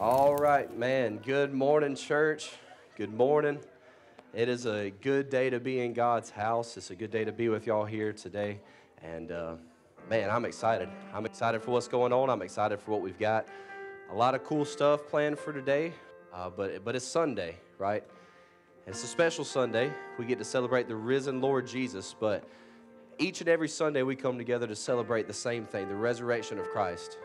All right, man. Good morning, church. Good morning. It is a good day to be in God's house. It's a good day to be with y'all here today. And uh, man, I'm excited. I'm excited for what's going on. I'm excited for what we've got. A lot of cool stuff planned for today, uh, but, but it's Sunday, right? It's a special Sunday. We get to celebrate the risen Lord Jesus, but each and every Sunday we come together to celebrate the same thing the resurrection of Christ.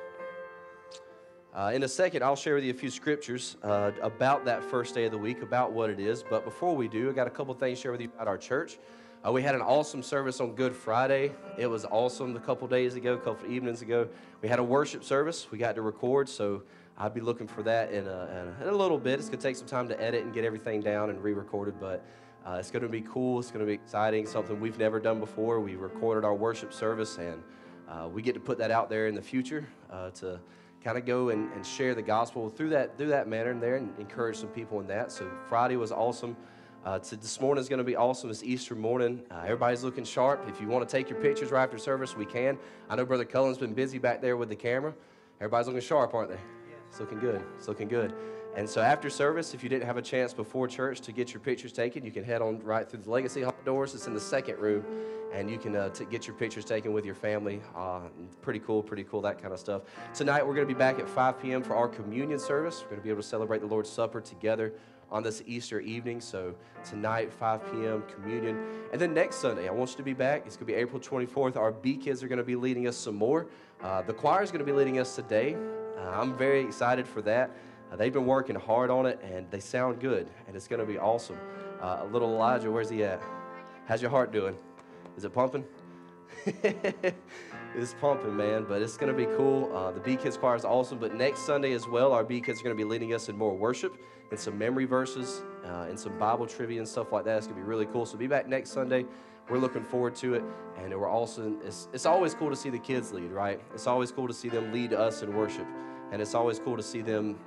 Uh, in a second, I'll share with you a few scriptures uh, about that first day of the week, about what it is. But before we do, I got a couple things to share with you about our church. Uh, we had an awesome service on Good Friday. It was awesome a couple days ago, a couple evenings ago. We had a worship service. We got to record, so I'll be looking for that in a, in a little bit. It's going to take some time to edit and get everything down and re recorded, but uh, it's going to be cool. It's going to be exciting, something we've never done before. We recorded our worship service, and uh, we get to put that out there in the future uh, to kind of go and, and share the gospel through that through that manner and there and encourage some people in that. So Friday was awesome. Uh, to this morning is going to be awesome. It's Easter morning. Uh, everybody's looking sharp. If you want to take your pictures right after service, we can. I know Brother Cullen's been busy back there with the camera. Everybody's looking sharp, aren't they? It's looking good. It's looking good. And so after service, if you didn't have a chance before church to get your pictures taken, you can head on right through the Legacy Hall doors. It's in the second room, and you can uh, t- get your pictures taken with your family. Uh, pretty cool, pretty cool, that kind of stuff. Tonight, we're going to be back at 5 p.m. for our communion service. We're going to be able to celebrate the Lord's Supper together on this Easter evening. So tonight, 5 p.m., communion. And then next Sunday, I want you to be back. It's going to be April 24th. Our B kids are going to be leading us some more. Uh, the choir is going to be leading us today. Uh, I'm very excited for that. Uh, they've been working hard on it, and they sound good, and it's going to be awesome. Uh, little Elijah, where's he at? How's your heart doing? Is it pumping? it's pumping, man, but it's going to be cool. Uh, the B Kids Choir is awesome, but next Sunday as well, our B Kids are going to be leading us in more worship and some memory verses uh, and some Bible trivia and stuff like that. It's going to be really cool. So be back next Sunday. We're looking forward to it, and we're also, it's, it's always cool to see the kids lead, right? It's always cool to see them lead us in worship, and it's always cool to see them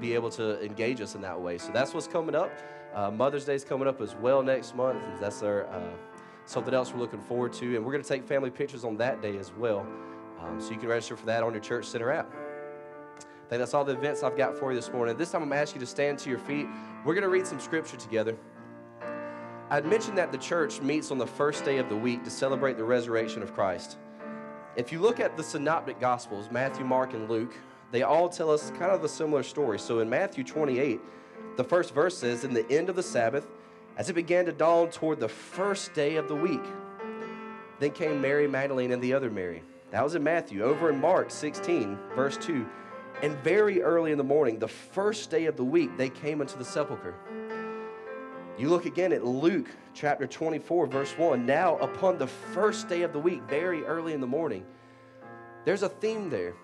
be able to engage us in that way. So that's what's coming up. Uh, Mother's Day is coming up as well next month. That's our uh, something else we're looking forward to, and we're going to take family pictures on that day as well. Um, so you can register for that on your church center app. I think that's all the events I've got for you this morning. This time I'm going to ask you to stand to your feet. We're going to read some scripture together. I'd mentioned that the church meets on the first day of the week to celebrate the resurrection of Christ. If you look at the synoptic gospels, Matthew, Mark, and Luke, they all tell us kind of a similar story. So in Matthew 28, the first verse says, In the end of the Sabbath, as it began to dawn toward the first day of the week, then came Mary Magdalene and the other Mary. That was in Matthew. Over in Mark 16, verse 2, and very early in the morning, the first day of the week, they came into the sepulchre. You look again at Luke chapter 24, verse 1. Now, upon the first day of the week, very early in the morning, there's a theme there.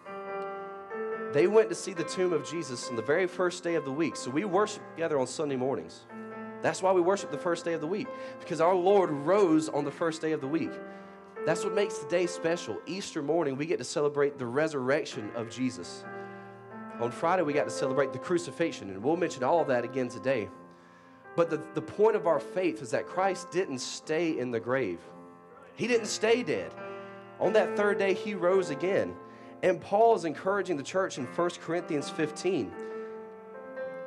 They went to see the tomb of Jesus on the very first day of the week. So we worship together on Sunday mornings. That's why we worship the first day of the week, because our Lord rose on the first day of the week. That's what makes the day special. Easter morning, we get to celebrate the resurrection of Jesus. On Friday, we got to celebrate the crucifixion, and we'll mention all of that again today. But the, the point of our faith is that Christ didn't stay in the grave, He didn't stay dead. On that third day, He rose again. And Paul is encouraging the church in 1 Corinthians 15.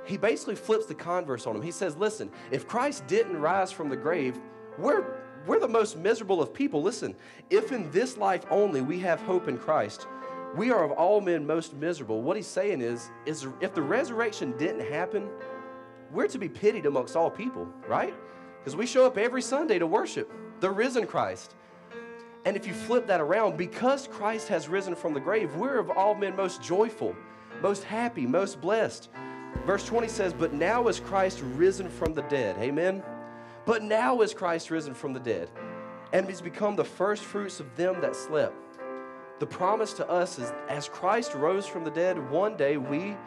He basically flips the converse on him. He says, Listen, if Christ didn't rise from the grave, we're, we're the most miserable of people. Listen, if in this life only we have hope in Christ, we are of all men most miserable. What he's saying is, is if the resurrection didn't happen, we're to be pitied amongst all people, right? Because we show up every Sunday to worship the risen Christ. And if you flip that around, because Christ has risen from the grave, we're of all men most joyful, most happy, most blessed. Verse 20 says, But now is Christ risen from the dead. Amen. But now is Christ risen from the dead, and he's become the first fruits of them that slept. The promise to us is as Christ rose from the dead, one day we,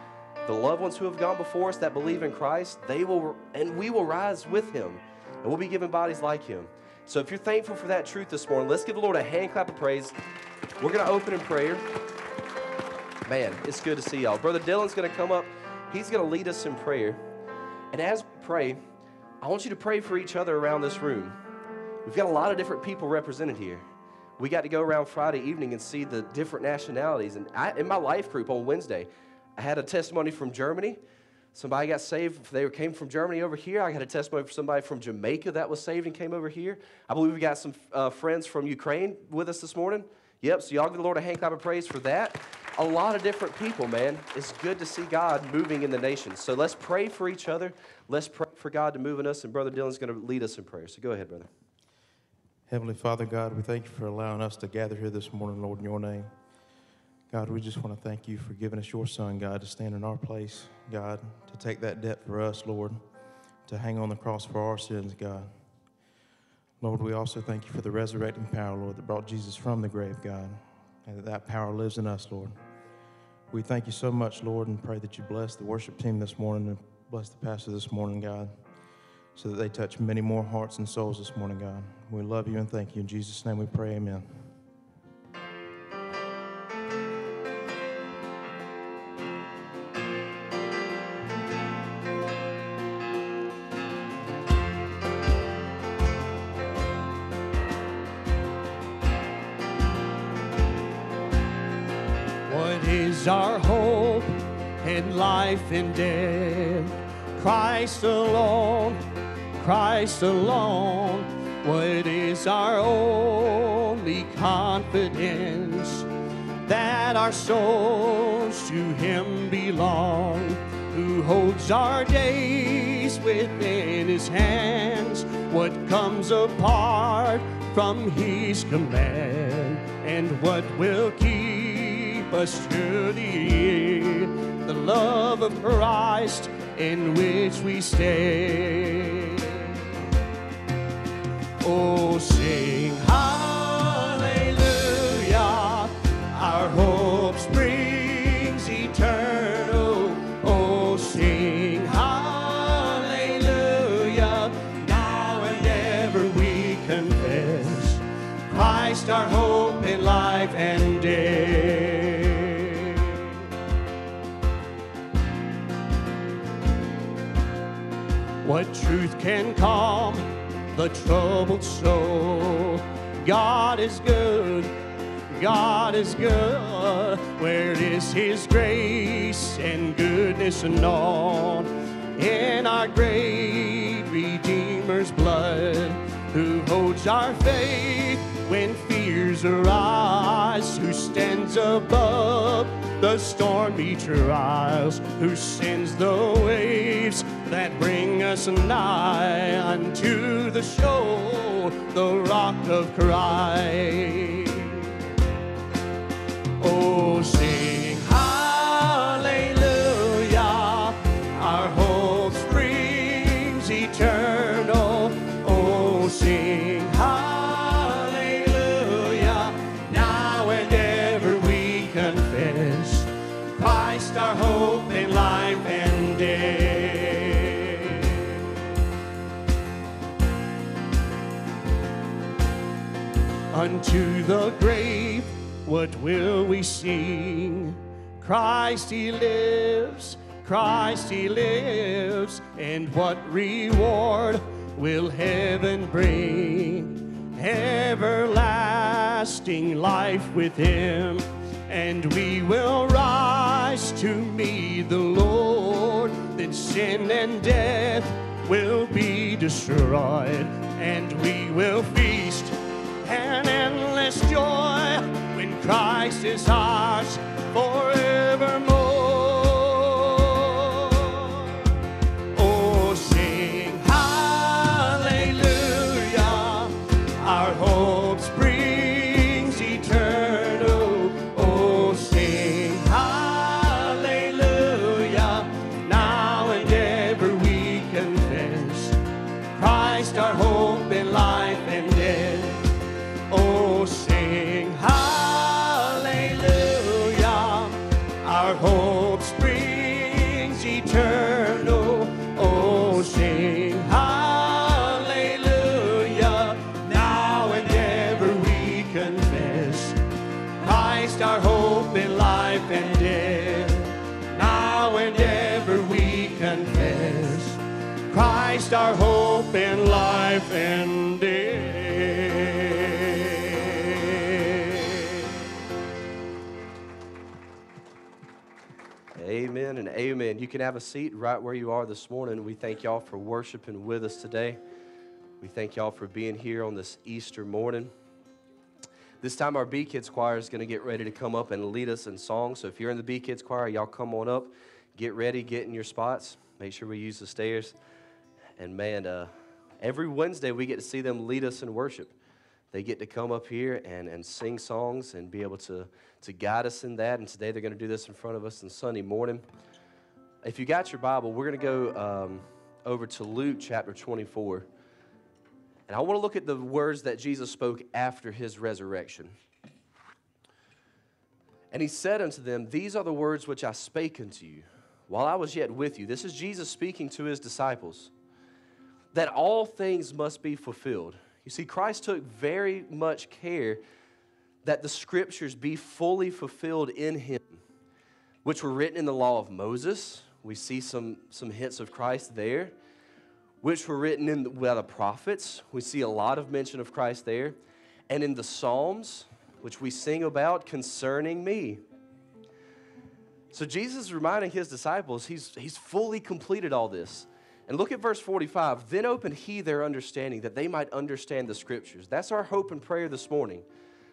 the loved ones who have gone before us that believe in Christ, they will and we will rise with him, and we'll be given bodies like him. So if you're thankful for that truth this morning, let's give the Lord a hand clap of praise. We're going to open in prayer. Man, it's good to see y'all. Brother Dylan's going to come up. He's going to lead us in prayer. And as we pray, I want you to pray for each other around this room. We've got a lot of different people represented here. We got to go around Friday evening and see the different nationalities. And I, in my life group on Wednesday, I had a testimony from Germany. Somebody got saved. They came from Germany over here. I got a testimony from somebody from Jamaica that was saved and came over here. I believe we got some uh, friends from Ukraine with us this morning. Yep, so y'all give the Lord a hand clap of praise for that. A lot of different people, man. It's good to see God moving in the nation. So let's pray for each other. Let's pray for God to move in us, and Brother Dylan's going to lead us in prayer. So go ahead, brother. Heavenly Father, God, we thank you for allowing us to gather here this morning, Lord, in your name. God, we just want to thank you for giving us your son, God, to stand in our place, God, to take that debt for us, Lord, to hang on the cross for our sins, God. Lord, we also thank you for the resurrecting power, Lord, that brought Jesus from the grave, God, and that that power lives in us, Lord. We thank you so much, Lord, and pray that you bless the worship team this morning and bless the pastor this morning, God, so that they touch many more hearts and souls this morning, God. We love you and thank you. In Jesus' name we pray, amen. Life and death. Christ alone, Christ alone. What is our only confidence? That our souls to Him belong, who holds our days within His hands. What comes apart from His command, and what will keep us to the end, love of Christ in which we stay. Oh, sing hallelujah, What truth can calm the troubled soul? God is good, God is good. Where is His grace and goodness known? In our great Redeemer's blood, who holds our faith when fears arise, who stands above the stormy trials, who sends the waves that bring us nigh unto the shore, the rock of Christ. Oh, Unto the grave, what will we sing? Christ he lives, Christ he lives, and what reward will heaven bring? Everlasting life with him, and we will rise to meet the Lord. Then sin and death will be destroyed, and we will feast an endless joy when Christ is ours forevermore. Amen and amen. You can have a seat right where you are this morning. We thank y'all for worshiping with us today. We thank y'all for being here on this Easter morning. This time, our B Kids choir is going to get ready to come up and lead us in song. So, if you're in the B Kids choir, y'all come on up, get ready, get in your spots. Make sure we use the stairs. And man, uh, every Wednesday we get to see them lead us in worship. They get to come up here and, and sing songs and be able to, to guide us in that. And today they're going to do this in front of us on Sunday morning. If you got your Bible, we're going to go um, over to Luke chapter 24. And I want to look at the words that Jesus spoke after his resurrection. And he said unto them, These are the words which I spake unto you while I was yet with you. This is Jesus speaking to his disciples that all things must be fulfilled. You see, Christ took very much care that the scriptures be fully fulfilled in him, which were written in the law of Moses. We see some, some hints of Christ there which were written in the, by the prophets. We see a lot of mention of Christ there. And in the Psalms, which we sing about concerning me. So Jesus is reminding his disciples he's, he's fully completed all this. And look at verse 45. Then opened he their understanding that they might understand the scriptures. That's our hope and prayer this morning.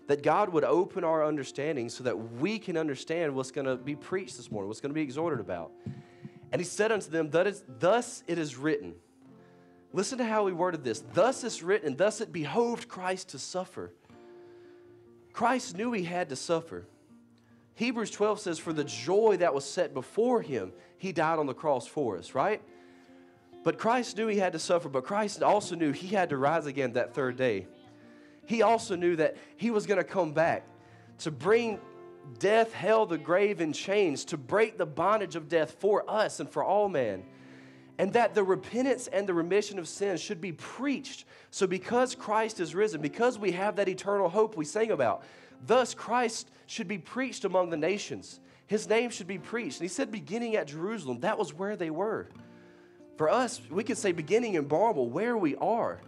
That God would open our understanding so that we can understand what's going to be preached this morning, what's going to be exhorted about. And he said unto them, Thus it is written. Listen to how he worded this. Thus it's written, thus it behoved Christ to suffer. Christ knew he had to suffer. Hebrews 12 says, For the joy that was set before him, he died on the cross for us, right? But Christ knew he had to suffer, but Christ also knew he had to rise again that third day. He also knew that he was going to come back to bring death, hell, the grave, and chains, to break the bondage of death for us and for all men. and that the repentance and the remission of sins should be preached. So, because Christ is risen, because we have that eternal hope we sang about, thus Christ should be preached among the nations. His name should be preached. And he said, beginning at Jerusalem, that was where they were. For us, we could say, beginning in Barnwell, where we are.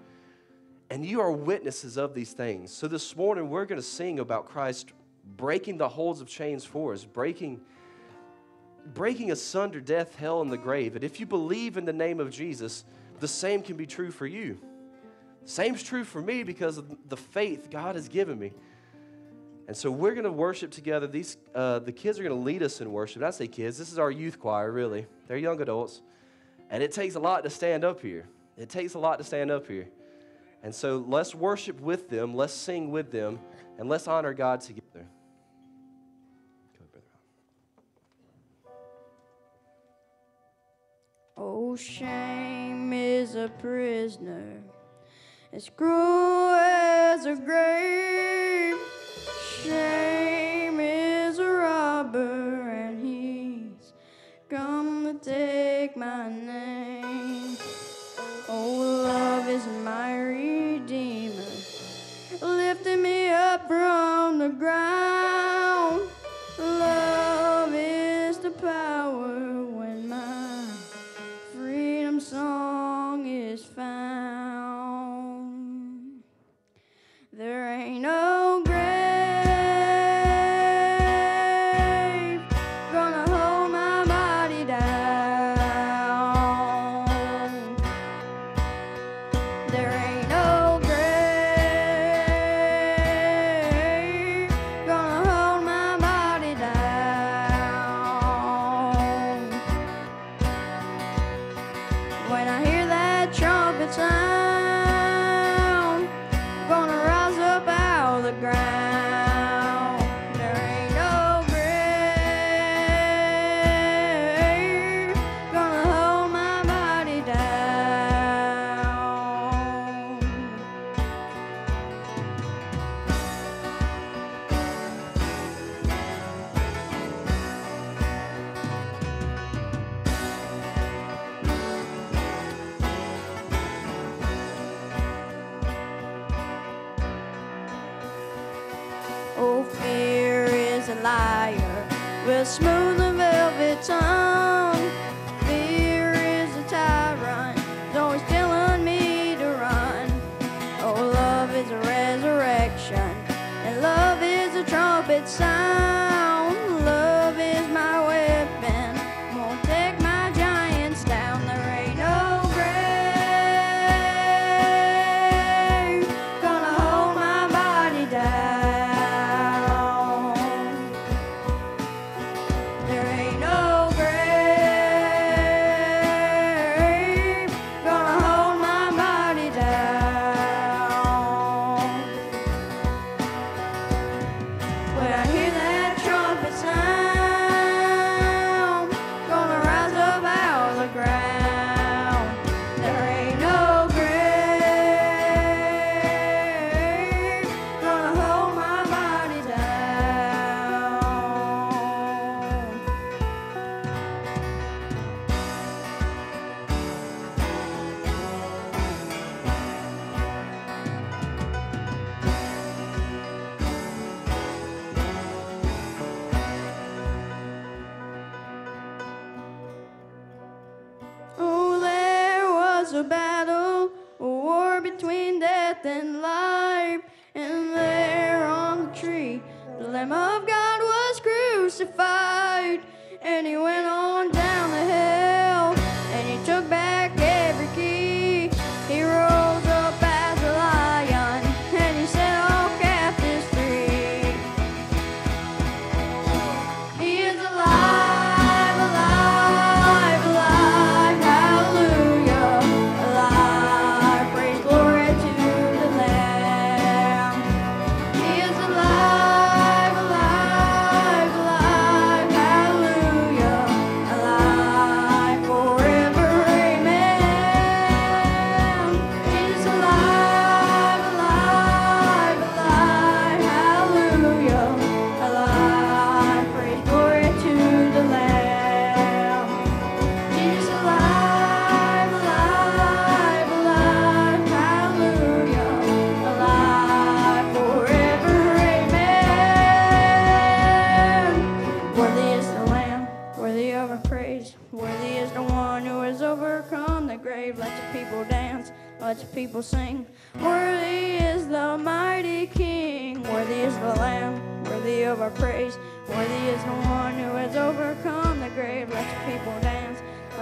And you are witnesses of these things. So, this morning, we're going to sing about Christ breaking the holds of chains for us, breaking breaking asunder death, hell, and the grave. And if you believe in the name of Jesus, the same can be true for you. Same's true for me because of the faith God has given me. And so we're going to worship together. These uh, the kids are going to lead us in worship. I say kids. This is our youth choir, really. They're young adults, and it takes a lot to stand up here. It takes a lot to stand up here. And so let's worship with them. Let's sing with them, and let's honor God together. Oh, shame is a prisoner as cruel as a grave. Shame is a robber, and he's come my name. Oh, love is my redeemer, lifting me up from the ground.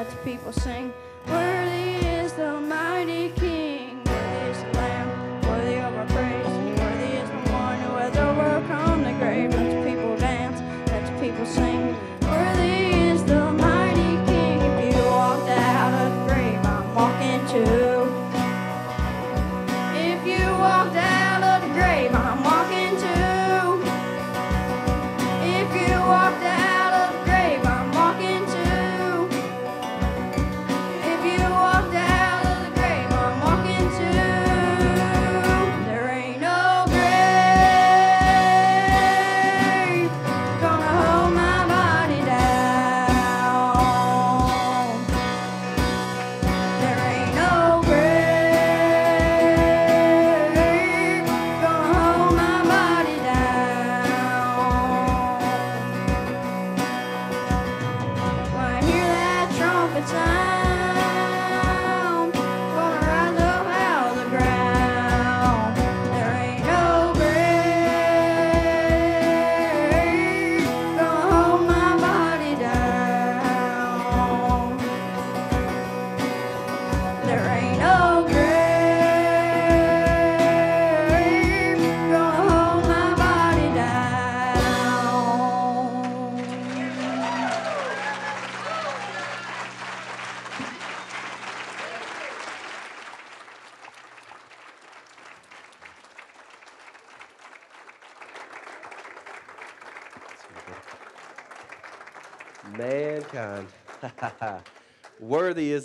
The people sing. Worthy is the mighty King,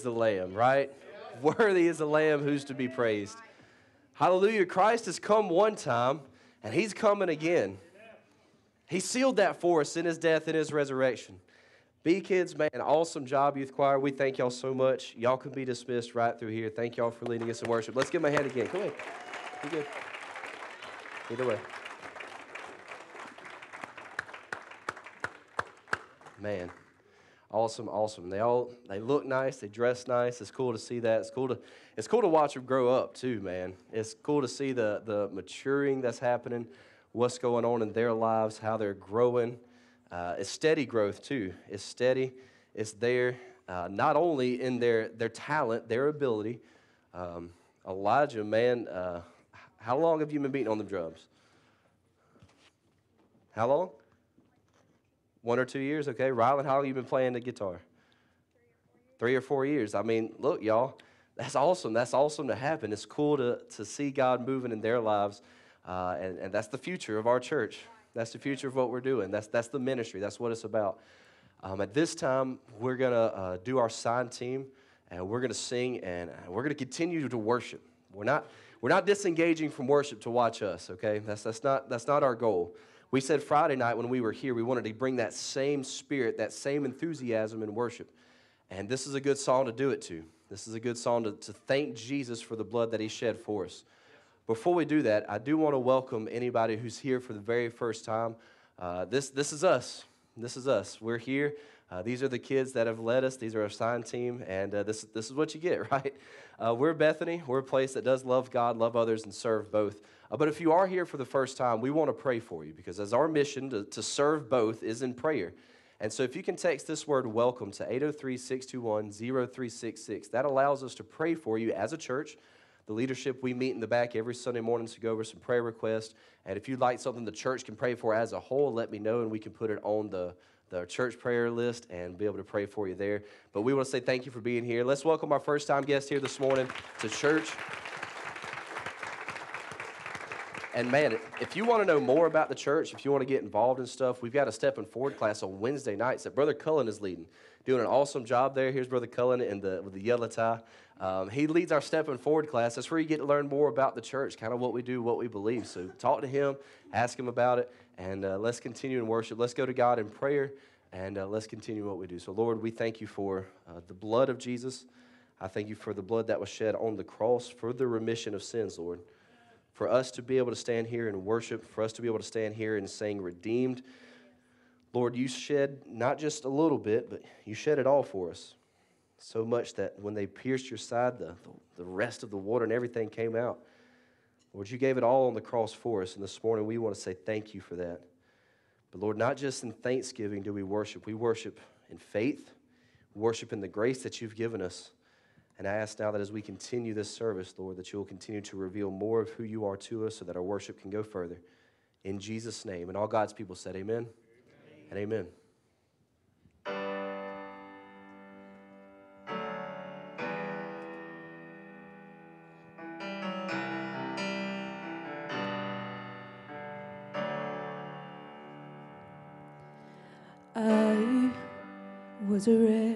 the Lamb, right? Worthy is the Lamb who's to be praised. Hallelujah. Christ has come one time, and He's coming again. He sealed that for us in His death and His resurrection. B Kids, man, awesome job, youth choir. We thank y'all so much. Y'all can be dismissed right through here. Thank y'all for leading us in worship. Let's give them a hand again. Come on. You good. Either way. Man, awesome, awesome. They all they look nice, they dress nice. It's cool to see that. It's cool to it's cool to watch them grow up too, man. It's cool to see the the maturing that's happening, what's going on in their lives, how they're growing. Uh, it's steady growth too. It's steady. It's there, uh, not only in their their talent, their ability. Um, Elijah, man, uh, how long have you been beating on the drums? How long? One or two years, okay. Rylan, how long you been playing the guitar? Three or four years. I mean, look, y'all, that's awesome. That's awesome to happen. It's cool to, to see God moving in their lives, uh, and, and that's the future of our church. That's the future of what we're doing. That's, that's the ministry. That's what it's about. Um, at this time, we're going to uh, do our sign team, and we're going to sing, and we're going to continue to worship. We're not, we're not disengaging from worship to watch us, okay? That's, that's, not, that's not our goal. We said Friday night when we were here, we wanted to bring that same spirit, that same enthusiasm in worship. And this is a good song to do it to. This is a good song to, to thank Jesus for the blood that he shed for us. Before we do that, I do want to welcome anybody who's here for the very first time. Uh, this, this is us. This is us. We're here. Uh, these are the kids that have led us. These are our sign team, and uh, this, this is what you get, right? Uh, we're Bethany. We're a place that does love God, love others, and serve both. Uh, but if you are here for the first time, we want to pray for you because as our mission to, to serve both is in prayer. And so if you can text this word welcome to 803 621 0366, that allows us to pray for you as a church. The leadership, we meet in the back every Sunday morning to go over some prayer requests. And if you'd like something the church can pray for as a whole, let me know and we can put it on the, the church prayer list and be able to pray for you there. But we want to say thank you for being here. Let's welcome our first time guest here this morning to church. And man, if you want to know more about the church, if you want to get involved in stuff, we've got a Stepping Forward class on Wednesday nights that Brother Cullen is leading. Doing an awesome job there. Here's Brother Cullen in the, with the yellow tie. Um, he leads our Stepping Forward class. That's where you get to learn more about the church, kind of what we do, what we believe. So talk to him, ask him about it, and uh, let's continue in worship. Let's go to God in prayer, and uh, let's continue what we do. So, Lord, we thank you for uh, the blood of Jesus. I thank you for the blood that was shed on the cross for the remission of sins, Lord for us to be able to stand here and worship, for us to be able to stand here and sing redeemed. Lord, you shed not just a little bit, but you shed it all for us. So much that when they pierced your side, the, the rest of the water and everything came out. Lord, you gave it all on the cross for us. And this morning we want to say thank you for that. But Lord, not just in thanksgiving do we worship, we worship in faith, worship in the grace that you've given us. And I ask now that as we continue this service, Lord, that you will continue to reveal more of who you are to us so that our worship can go further. In Jesus' name. And all God's people said, Amen, amen. and amen. I was a wretch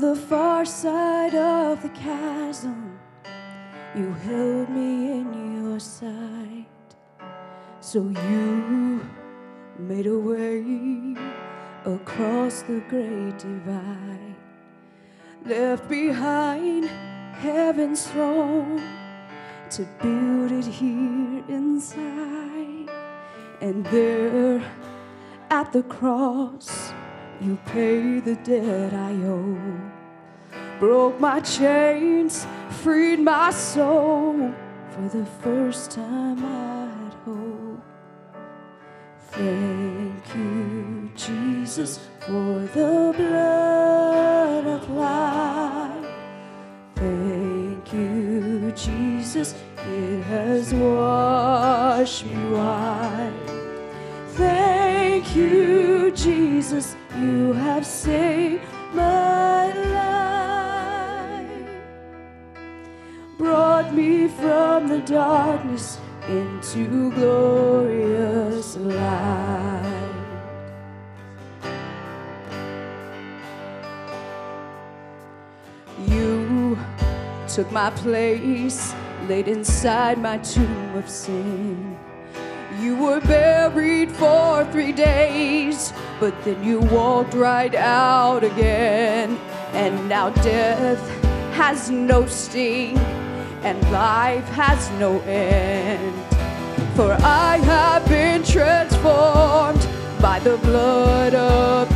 the far side of the chasm, you held me in your sight. So you made a way across the great divide, left behind heaven's throne to build it here inside. And there at the cross, you paid the debt I owe, broke my chains, freed my soul. For the first time, I had hope. Thank you, Jesus, for the blood applied. Thank you, Jesus, it has washed me white. Thank you, Jesus, you have saved my life. Brought me from the darkness into glorious light. You took my place, laid inside my tomb of sin. You were buried for three days, but then you walked right out again. And now death has no sting and life has no end. For I have been transformed by the blood of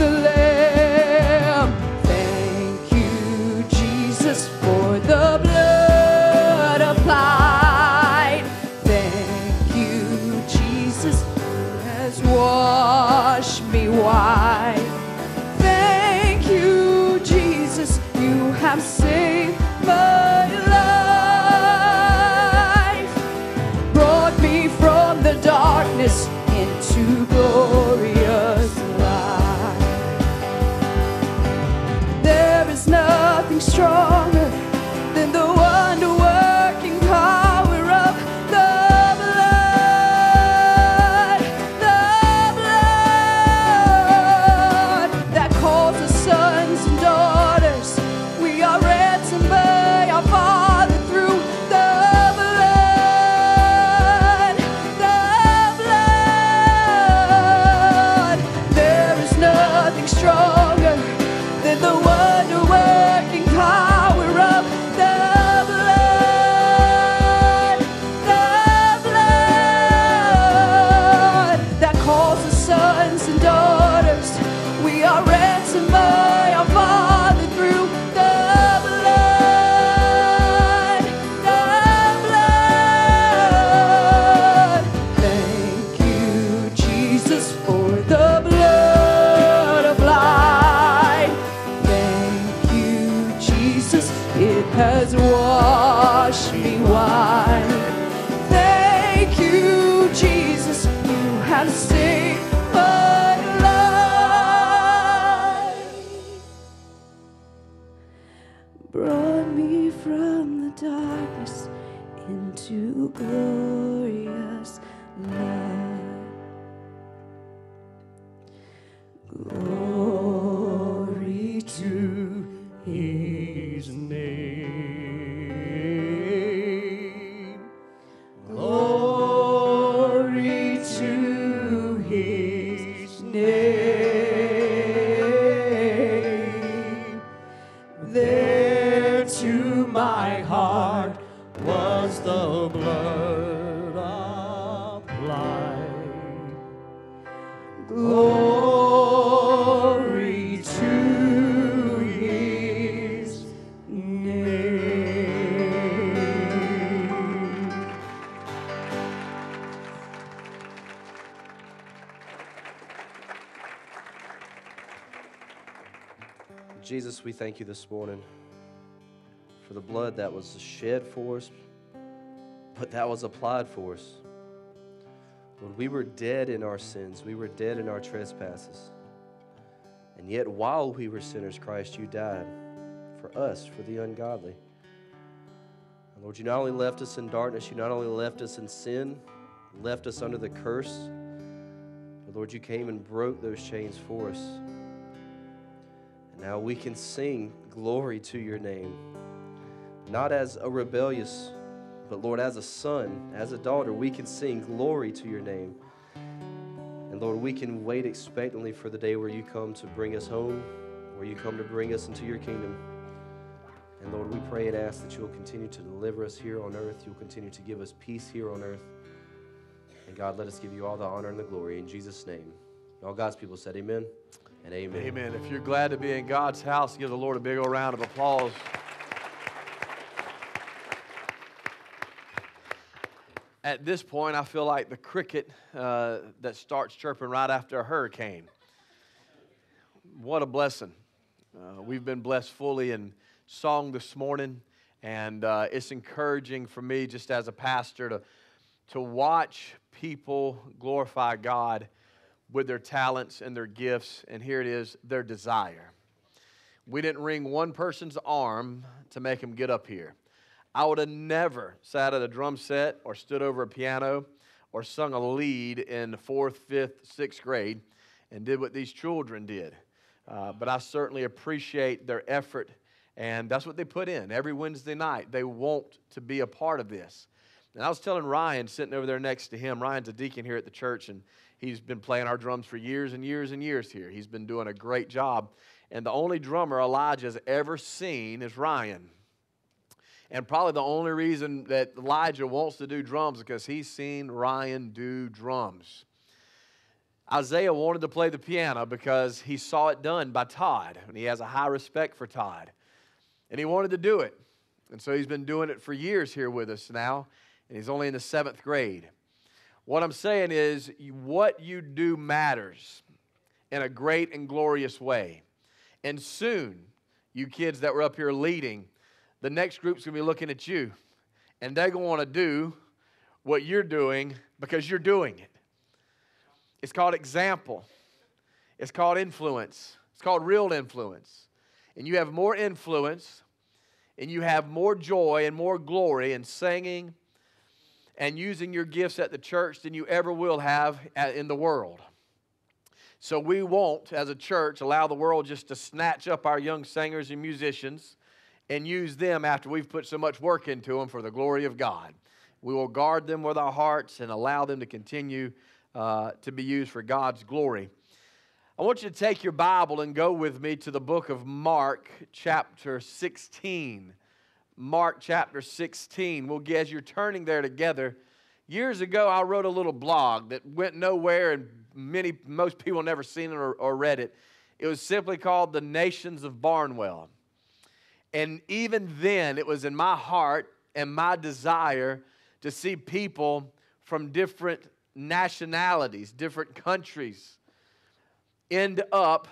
Jesus, we thank you this morning for the blood that was shed for us, but that was applied for us. When we were dead in our sins, we were dead in our trespasses. And yet, while we were sinners, Christ, you died for us, for the ungodly. And Lord, you not only left us in darkness, you not only left us in sin, left us under the curse, but Lord, you came and broke those chains for us. Now we can sing glory to your name, not as a rebellious, but Lord, as a son, as a daughter, we can sing glory to your name. And Lord, we can wait expectantly for the day where you come to bring us home, where you come to bring us into your kingdom. And Lord, we pray and ask that you'll continue to deliver us here on earth. You'll continue to give us peace here on earth. And God, let us give you all the honor and the glory in Jesus' name. All God's people said, Amen and Amen. Amen. If you're glad to be in God's house, give the Lord a big old round of applause. At this point, I feel like the cricket uh, that starts chirping right after a hurricane. What a blessing. Uh, we've been blessed fully in song this morning, and uh, it's encouraging for me, just as a pastor, to, to watch people glorify God with their talents and their gifts, and here it is their desire. We didn't wring one person's arm to make him get up here. I would have never sat at a drum set or stood over a piano or sung a lead in fourth, fifth, sixth grade and did what these children did. Uh, but I certainly appreciate their effort, and that's what they put in every Wednesday night. They want to be a part of this. And I was telling Ryan, sitting over there next to him, Ryan's a deacon here at the church, and he's been playing our drums for years and years and years here. He's been doing a great job. And the only drummer Elijah's ever seen is Ryan. And probably the only reason that Elijah wants to do drums is because he's seen Ryan do drums. Isaiah wanted to play the piano because he saw it done by Todd, and he has a high respect for Todd. And he wanted to do it. And so he's been doing it for years here with us now, and he's only in the seventh grade. What I'm saying is, what you do matters in a great and glorious way. And soon, you kids that were up here leading, the next group's gonna be looking at you, and they're gonna wanna do what you're doing because you're doing it. It's called example, it's called influence, it's called real influence. And you have more influence, and you have more joy and more glory in singing and using your gifts at the church than you ever will have in the world. So we won't, as a church, allow the world just to snatch up our young singers and musicians and use them after we've put so much work into them for the glory of God. We will guard them with our hearts and allow them to continue uh, to be used for God's glory. I want you to take your Bible and go with me to the book of Mark, chapter 16. Mark chapter 16. We'll as you're turning there together. Years ago, I wrote a little blog that went nowhere, and many, most people never seen it or, or read it. It was simply called The Nations of Barnwell. And even then, it was in my heart and my desire to see people from different nationalities, different countries, end up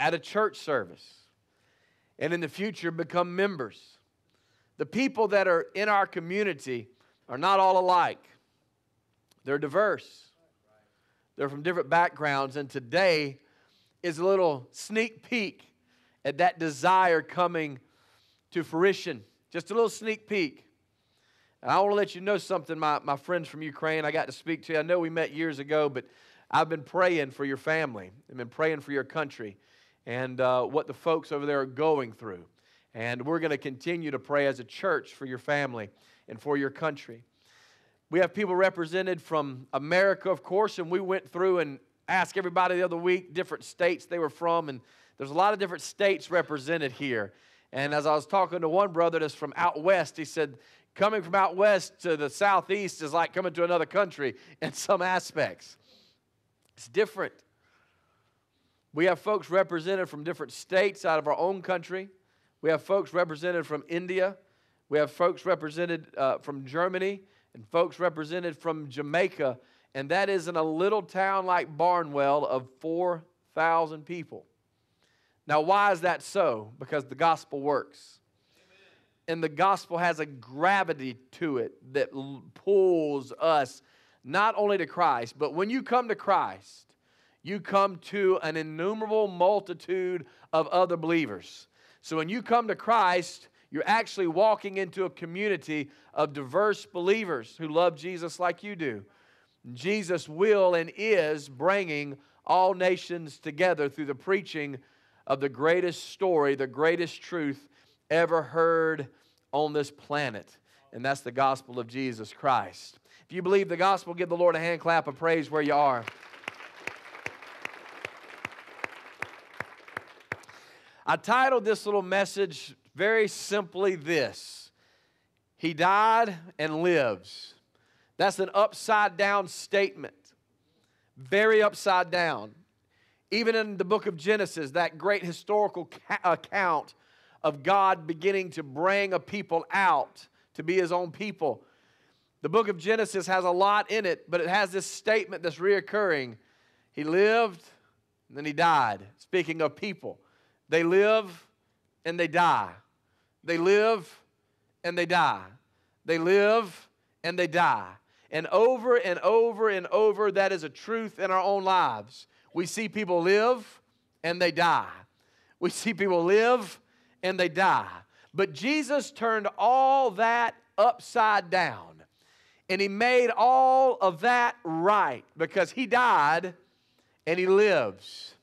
at a church service and in the future become members. The people that are in our community are not all alike, they're diverse. They're from different backgrounds. And today is a little sneak peek at that desire coming to fruition. Just a little sneak peek. And I want to let you know something, my, my friends from Ukraine. I got to speak to you. I know we met years ago, but I've been praying for your family. I've been praying for your country and uh, what the folks over there are going through. And we're going to continue to pray as a church for your family and for your country. We have people represented from America, of course, and we went through and asked everybody the other week different states they were from, and there's a lot of different states represented here. And as I was talking to one brother that's from out west, he said, coming from out west to the southeast is like coming to another country in some aspects. It's different. We have folks represented from different states out of our own country. We have folks represented from India. We have folks represented uh, from Germany and folks represented from Jamaica. And that is in a little town like Barnwell of 4,000 people. Now, why is that so? Because the gospel works. And the gospel has a gravity to it that pulls us not only to Christ, but when you come to Christ, you come to an innumerable multitude of other believers. So when you come to Christ, you're actually walking into a community of diverse believers who love Jesus like you do. Jesus will and is bringing all nations together through the preaching of the greatest story, the greatest truth ever heard on this planet, and that's the gospel of Jesus Christ. If you believe the gospel, give the Lord a hand clap of praise where you are. I titled this little message very simply this He died and lives. That's an upside down statement, very upside down. Even in the book of Genesis, that great historical ca- account of God beginning to bring a people out to be his own people. The book of Genesis has a lot in it, but it has this statement that's reoccurring. He lived and then he died. Speaking of people, they live and they die. They live and they die. They live and they die. And over and over and over, that is a truth in our own lives. We see people live and they die. We see people live and they die. But Jesus turned all that upside down and he made all of that right because he died and he lives,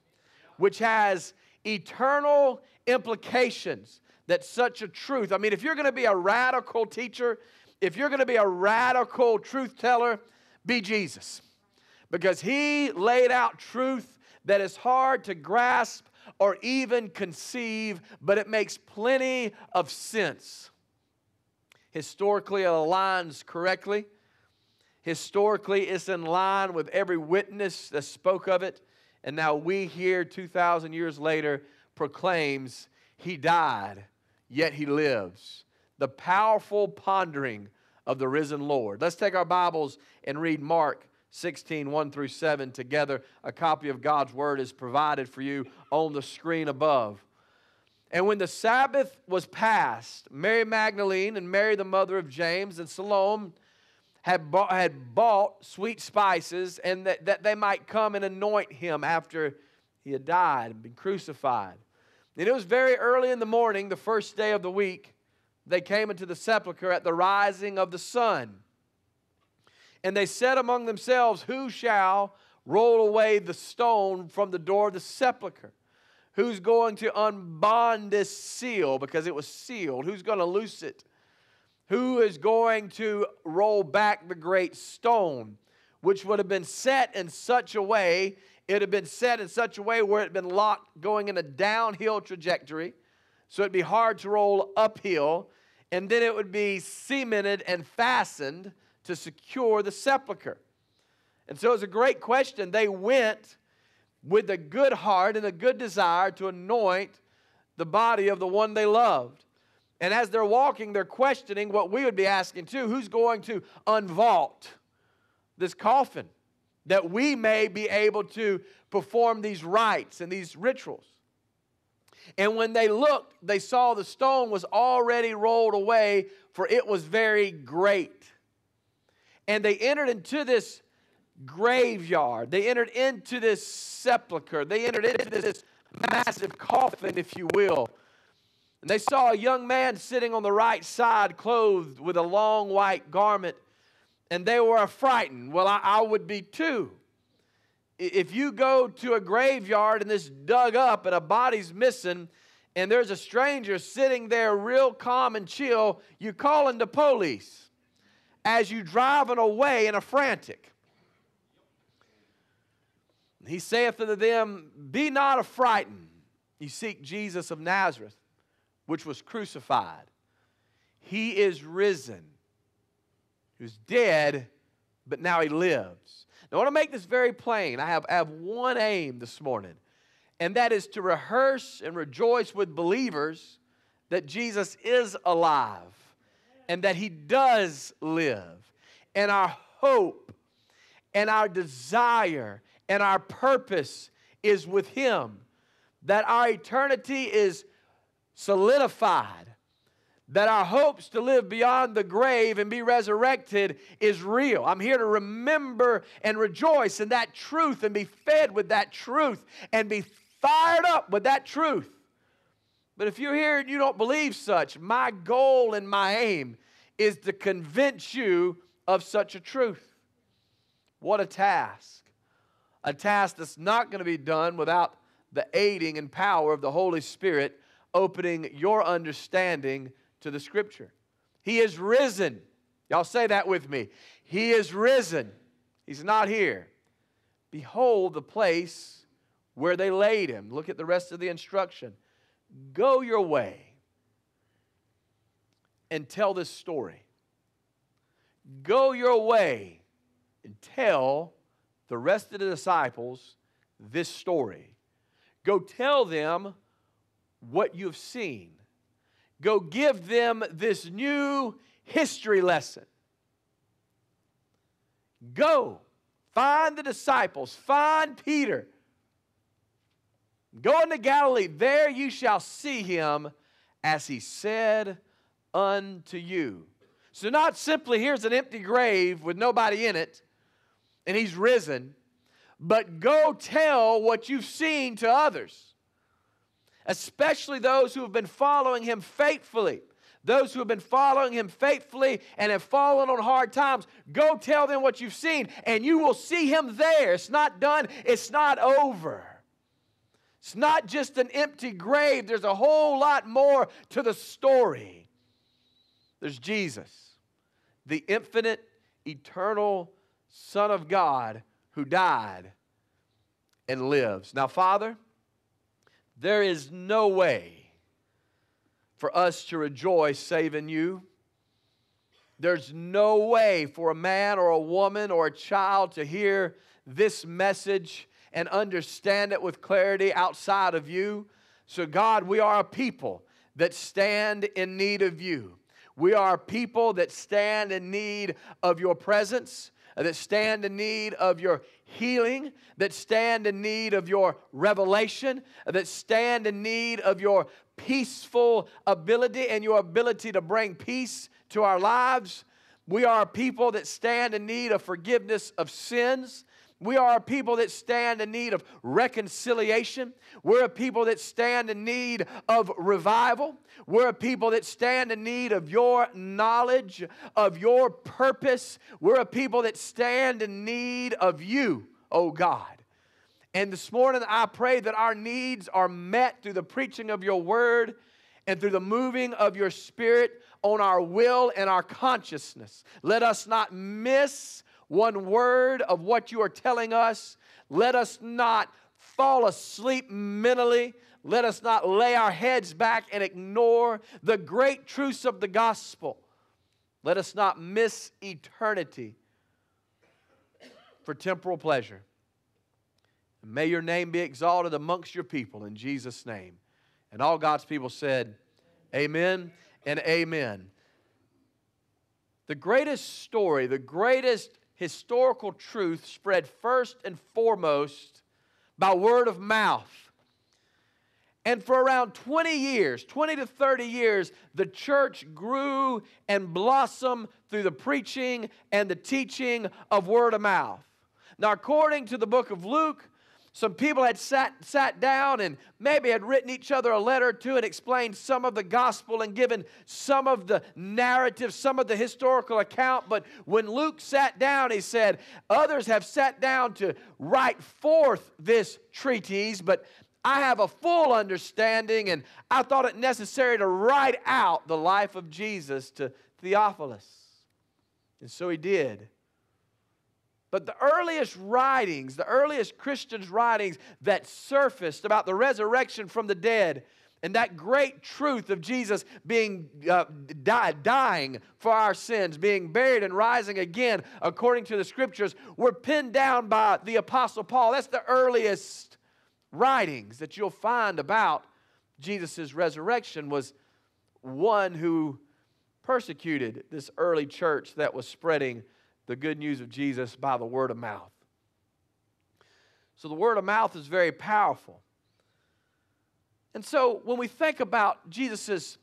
which has eternal implications that such a truth, I mean, if you're going to be a radical teacher, if you're going to be a radical truth teller, be Jesus. Because he laid out truth that is hard to grasp or even conceive, but it makes plenty of sense. Historically, it aligns correctly. Historically, it's in line with every witness that spoke of it. And now we here, 2,000 years later, proclaims he died, yet he lives. The powerful pondering of the risen Lord. Let's take our Bibles and read Mark 16, 1 through 7 together. A copy of God's Word is provided for you on the screen above. And when the Sabbath was past, Mary Magdalene and Mary, the mother of James, and Salome had bought, had bought sweet spices and that, that they might come and anoint him after he had died and been crucified. And it was very early in the morning, the first day of the week, they came into the sepulchre at the rising of the sun. And they said among themselves, Who shall roll away the stone from the door of the sepulchre? Who's going to unbond this seal because it was sealed? Who's going to loose it? Who is going to roll back the great stone, which would have been set in such a way, it had been set in such a way where it had been locked going in a downhill trajectory, so it'd be hard to roll uphill, and then it would be cemented and fastened to secure the sepulchre. And so it's a great question. They went with a good heart and a good desire to anoint the body of the one they loved. And as they're walking, they're questioning what we would be asking too who's going to unvault this coffin that we may be able to perform these rites and these rituals? And when they looked, they saw the stone was already rolled away, for it was very great and they entered into this graveyard. They entered into this sepulcher. They entered into this massive coffin, if you will. And they saw a young man sitting on the right side, clothed with a long white garment, and they were frightened. Well, I, I would be too. If you go to a graveyard and it's dug up and a body's missing, and there's a stranger sitting there real calm and chill, you calling the police as you driving away in a frantic. He saith unto them, Be not affrighted. You seek Jesus of Nazareth, which was crucified. He is risen, who's dead, but now he lives. Now, I want to make this very plain. I have, I have one aim this morning, and that is to rehearse and rejoice with believers that Jesus is alive and that he does live. And our hope and our desire and our purpose is with Him, that our eternity is solidified, that our hopes to live beyond the grave and be resurrected is real. I'm here to remember and rejoice in that truth and be fed with that truth and be fired up with that truth. But if you're here and you don't believe such, my goal and my aim is to convince you of such a truth. What a task a task that's not going to be done without the aiding and power of the Holy Spirit opening your understanding to the Scripture. He is risen. Y'all say that with me. He is risen. He's not here. Behold the place where they laid him. Look at the rest of the instruction. Go your way and tell this story. Go your way and tell the rest of the disciples this story. Go tell them what you've seen. Go give them this new history lesson. Go find the disciples, find Peter. Go into Galilee, there you shall see him as he said unto you. So, not simply here's an empty grave with nobody in it and he's risen, but go tell what you've seen to others, especially those who have been following him faithfully. Those who have been following him faithfully and have fallen on hard times, go tell them what you've seen, and you will see him there. It's not done, it's not over. It's not just an empty grave, there's a whole lot more to the story. There's Jesus, the infinite, eternal Son of God who died and lives. Now, Father, there is no way for us to rejoice save in you. There's no way for a man or a woman or a child to hear this message and understand it with clarity outside of you. So, God, we are a people that stand in need of you. We are people that stand in need of your presence that stand in need of your healing, that stand in need of your revelation, that stand in need of your peaceful ability and your ability to bring peace to our lives. We are people that stand in need of forgiveness of sins. We are a people that stand in need of reconciliation. We're a people that stand in need of revival. We're a people that stand in need of your knowledge, of your purpose. We're a people that stand in need of you, oh God. And this morning, I pray that our needs are met through the preaching of your word and through the moving of your spirit on our will and our consciousness. Let us not miss one word of what you are telling us. Let us not fall asleep mentally. Let us not lay our heads back and ignore the great truths of the gospel. Let us not miss eternity for temporal pleasure. May your name be exalted amongst your people in Jesus' name. And all God's people said, Amen and Amen. The greatest story, the greatest historical truth spread first and foremost by word of mouth. And for around 20 years, 20 to 30 years, the church grew and blossomed through the preaching and the teaching of word of mouth. Now, according to the book of Luke, some people had sat, sat down and maybe had written each other a letter or two and explained some of the gospel and given some of the narrative, some of the historical account. But when Luke sat down, he said, Others have sat down to write forth this treatise, but I have a full understanding, and I thought it necessary to write out the life of Jesus to Theophilus. And so he did. But the earliest writings, the earliest Christians' writings that surfaced about the resurrection from the dead and that great truth of Jesus being uh, die, dying for our sins, being buried and rising again according to the scriptures, were pinned down by the Apostle Paul. That's the earliest writings that you'll find about Jesus' resurrection was one who persecuted this early church that was spreading the good news of Jesus by the word of mouth. So the word of mouth is very powerful. And so when we think about Jesus'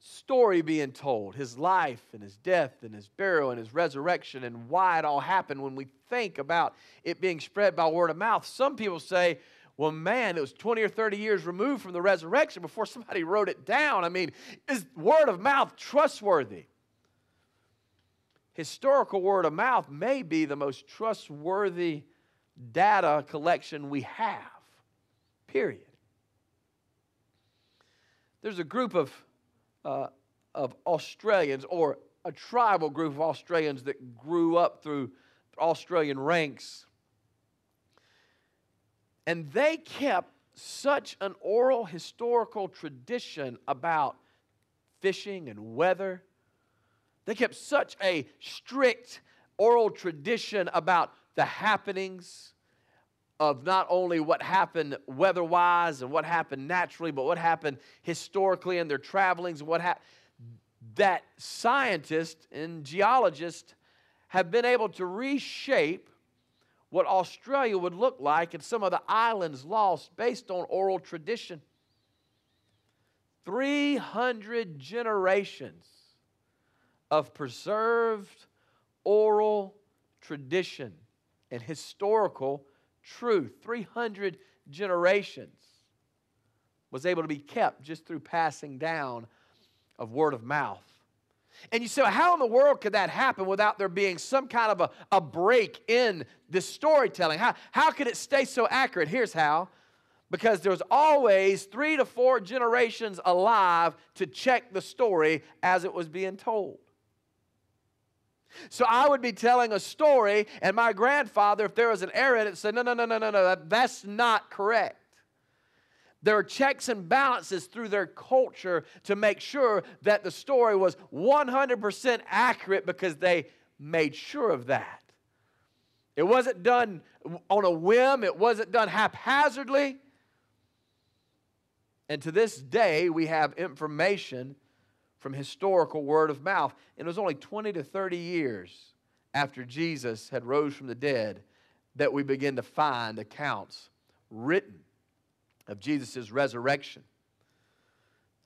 story being told, his life and his death and his burial and his resurrection and why it all happened, when we think about it being spread by word of mouth, some people say, well, man, it was 20 or 30 years removed from the resurrection before somebody wrote it down. I mean, is word of mouth trustworthy? Historical word of mouth may be the most trustworthy data collection we have, period. There's a group of, uh, of Australians, or a tribal group of Australians that grew up through Australian ranks. And they kept such an oral historical tradition about fishing and weather they kept such a strict oral tradition about the happenings of not only what happened weather wise and what happened naturally, but what happened historically in their travelings and what happened. That scientists and geologists have been able to reshape what Australia would look like and some of the islands lost based on oral tradition. 300 generations of preserved oral tradition and historical truth. 300 generations was able to be kept just through passing down of word of mouth. And you say, well, how in the world could that happen without there being some kind of a, a break in the storytelling? How, how could it stay so accurate? Here's how because there's always three to four generations alive to check the story as it was being told. So I would be telling a story, and my grandfather, if there was an error in it, said, No, no, no, no, no, no, that's not correct. There are checks and balances through their culture to make sure that the story was 100% accurate because they made sure of that. It wasn't done on a whim, it wasn't done haphazardly. And to this day, we have information from historical word of mouth. And it was only 20 to 30 years after Jesus had rose from the dead that we begin to find accounts written of Jesus' resurrection.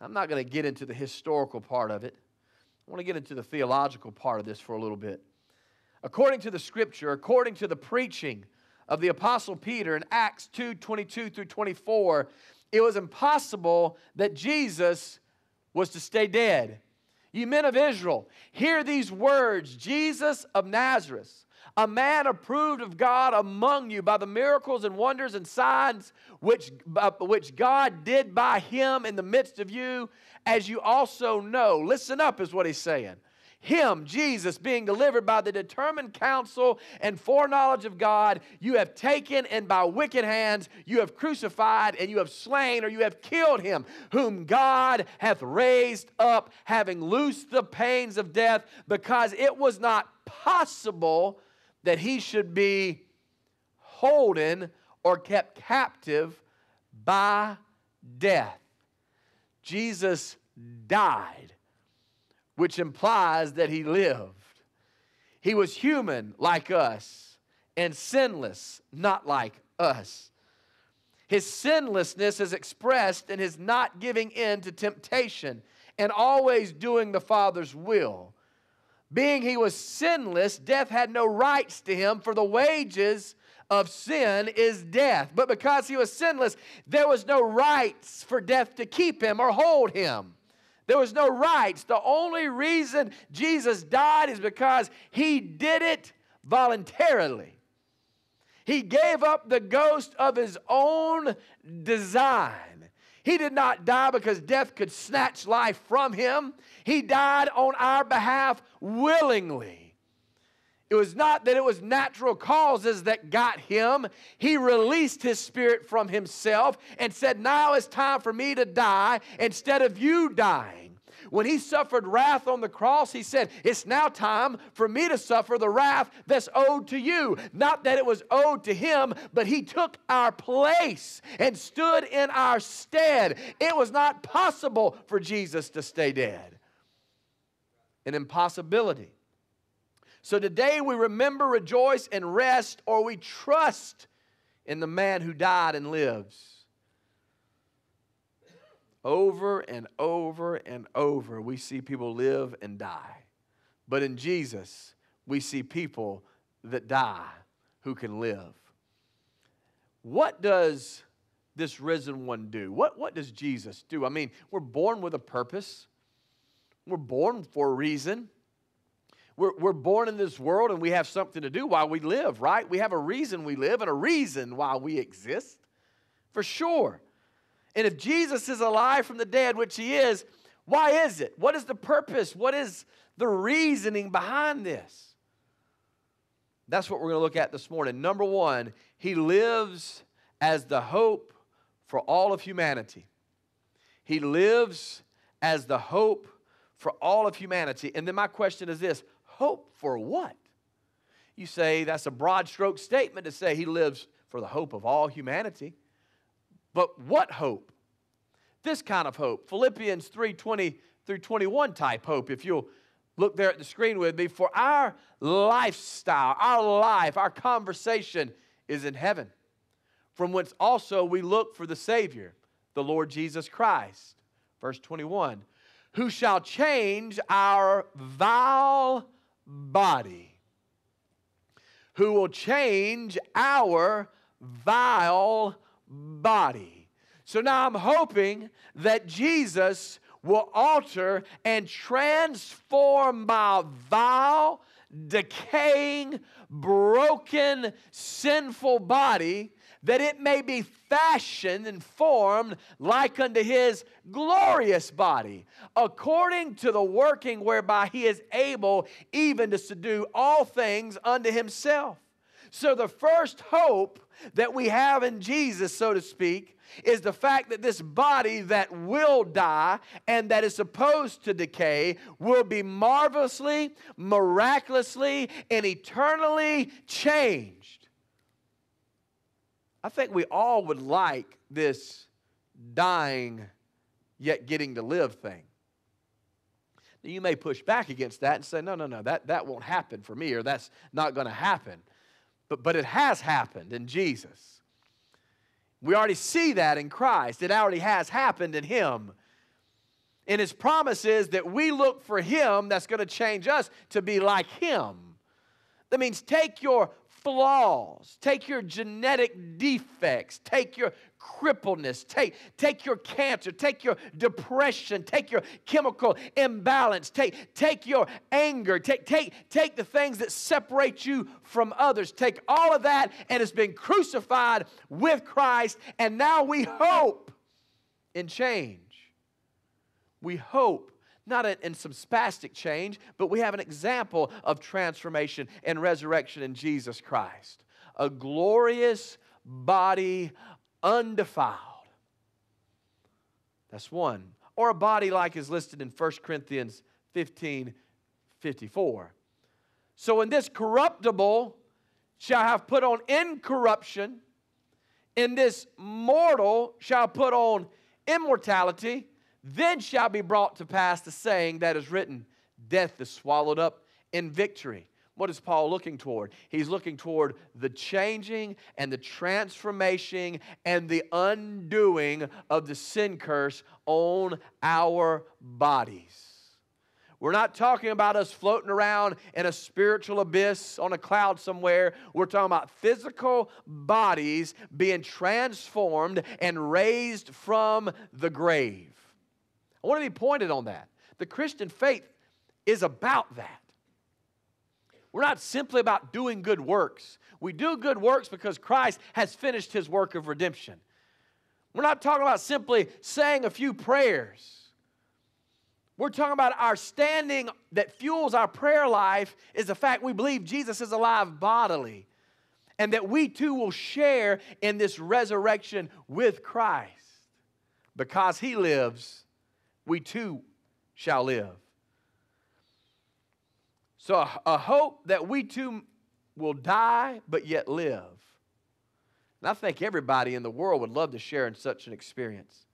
I'm not going to get into the historical part of it. I want to get into the theological part of this for a little bit. According to the scripture, according to the preaching of the apostle Peter in Acts 2 22 through 24, it was impossible that Jesus was to stay dead. You men of Israel, hear these words Jesus of Nazareth, a man approved of God among you by the miracles and wonders and signs which, uh, which God did by him in the midst of you, as you also know. Listen up, is what he's saying him, Jesus, being delivered by the determined counsel and foreknowledge of God, you have taken and by wicked hands you have crucified and you have slain or you have killed him, whom God hath raised up, having loosed the pains of death, because it was not possible that he should be holden or kept captive by death. Jesus died which implies that he lived. He was human like us and sinless, not like us. His sinlessness is expressed in his not giving in to temptation and always doing the Father's will. Being he was sinless, death had no rights to him, for the wages of sin is death. But because he was sinless, there was no rights for death to keep him or hold him. There was no rights. The only reason Jesus died is because he did it voluntarily. He gave up the ghost of his own design. He did not die because death could snatch life from him. He died on our behalf willingly. It was not that it was natural causes that got him. He released his spirit from himself and said, Now it's time for me to die instead of you dying. When he suffered wrath on the cross, he said, It's now time for me to suffer the wrath that's owed to you. Not that it was owed to him, but he took our place and stood in our stead. It was not possible for Jesus to stay dead. An impossibility. So today we remember, rejoice, and rest, or we trust in the man who died and lives. Over and over and over, we see people live and die. But in Jesus, we see people that die who can live. What does this risen one do? What, what does Jesus do? I mean, we're born with a purpose, we're born for a reason. We're, we're born in this world and we have something to do while we live, right? We have a reason we live and a reason why we exist, for sure. And if Jesus is alive from the dead, which he is, why is it? What is the purpose? What is the reasoning behind this? That's what we're going to look at this morning. Number one, he lives as the hope for all of humanity. He lives as the hope for all of humanity. And then my question is this hope for what? You say that's a broad stroke statement to say he lives for the hope of all humanity. But what hope? This kind of hope. Philippians 3 20 through 21 type hope. If you'll look there at the screen with me, for our lifestyle, our life, our conversation is in heaven, from whence also we look for the Savior, the Lord Jesus Christ. Verse 21 Who shall change our vile body, who will change our vile body. So now I'm hoping that Jesus will alter and transform my vile, decaying, broken, sinful body that it may be fashioned and formed like unto his glorious body, according to the working whereby he is able even to subdue all things unto himself. So, the first hope that we have in Jesus, so to speak, is the fact that this body that will die and that is supposed to decay will be marvelously, miraculously, and eternally changed. I think we all would like this dying yet getting to live thing. Now, you may push back against that and say, no, no, no, that, that won't happen for me, or that's not going to happen. But, but it has happened in Jesus. We already see that in Christ. It already has happened in Him. And His promise is that we look for Him that's going to change us to be like Him. That means take your flaws, take your genetic defects, take your crippledness, take, take your cancer, take your depression, take your chemical imbalance, take, take your anger, take, take, take the things that separate you from others. Take all of that and it's been crucified with Christ, and now we hope in change. We hope not in some spastic change, but we have an example of transformation and resurrection in Jesus Christ. A glorious body undefiled. That's one. Or a body like is listed in 1 Corinthians 15 54. So in this corruptible shall have put on incorruption, in this mortal shall put on immortality then shall be brought to pass the saying that is written Death is swallowed up in victory. What is Paul looking toward? He's looking toward the changing and the transformation and the undoing of the sin curse on our bodies. We're not talking about us floating around in a spiritual abyss on a cloud somewhere. We're talking about physical bodies being transformed and raised from the grave. I want to be pointed on that. The Christian faith is about that. We're not simply about doing good works. We do good works because Christ has finished his work of redemption. We're not talking about simply saying a few prayers. We're talking about our standing that fuels our prayer life is the fact we believe Jesus is alive bodily and that we too will share in this resurrection with Christ. Because he lives, we too shall live. So, a, hope that we too will die but yet live. And I think everybody in the world would love to share in such an experience.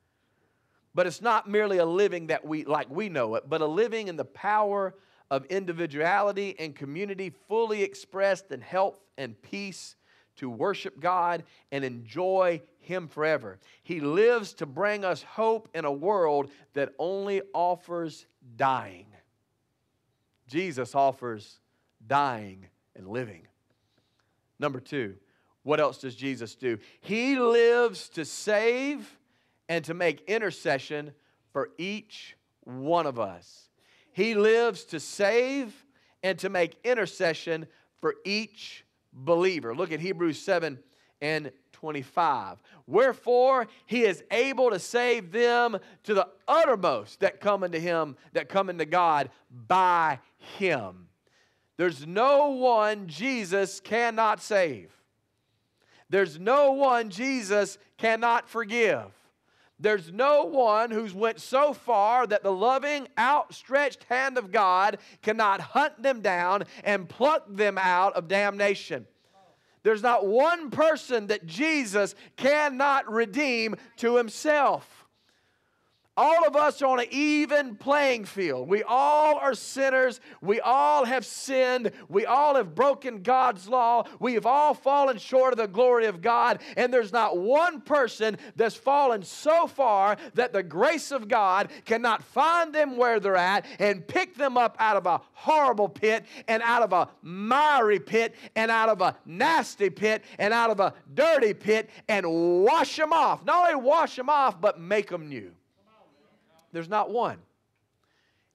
But it's not merely a living that we like we know it, but a living in the power of individuality and community fully expressed in health and peace to worship God and enjoy Him forever. He lives to bring us hope in a world that only offers dying. Jesus offers dying and living. Number two, what else does Jesus do? He lives to save and to make intercession for each one of us. He lives to save and to make intercession for each believer. Look at Hebrews 7 and 25. Wherefore he is able to save them to the uttermost that come unto him, that come into God by him. There's no one Jesus cannot save. There's no one Jesus cannot forgive. There's no one who's went so far that the loving, outstretched hand of God cannot hunt them down and pluck them out of damnation. There's not one person that Jesus cannot redeem to himself. All of us are on an even playing field. We all are sinners. We all have sinned. We all have broken God's law. We have all fallen short of the glory of God. And there's not one person that's fallen so far that the grace of God cannot find them where they're at and pick them up out of a horrible pit and out of a miry pit and out of a nasty pit and out of a dirty pit and wash them off. Not only wash them off, but make them new. There's not one.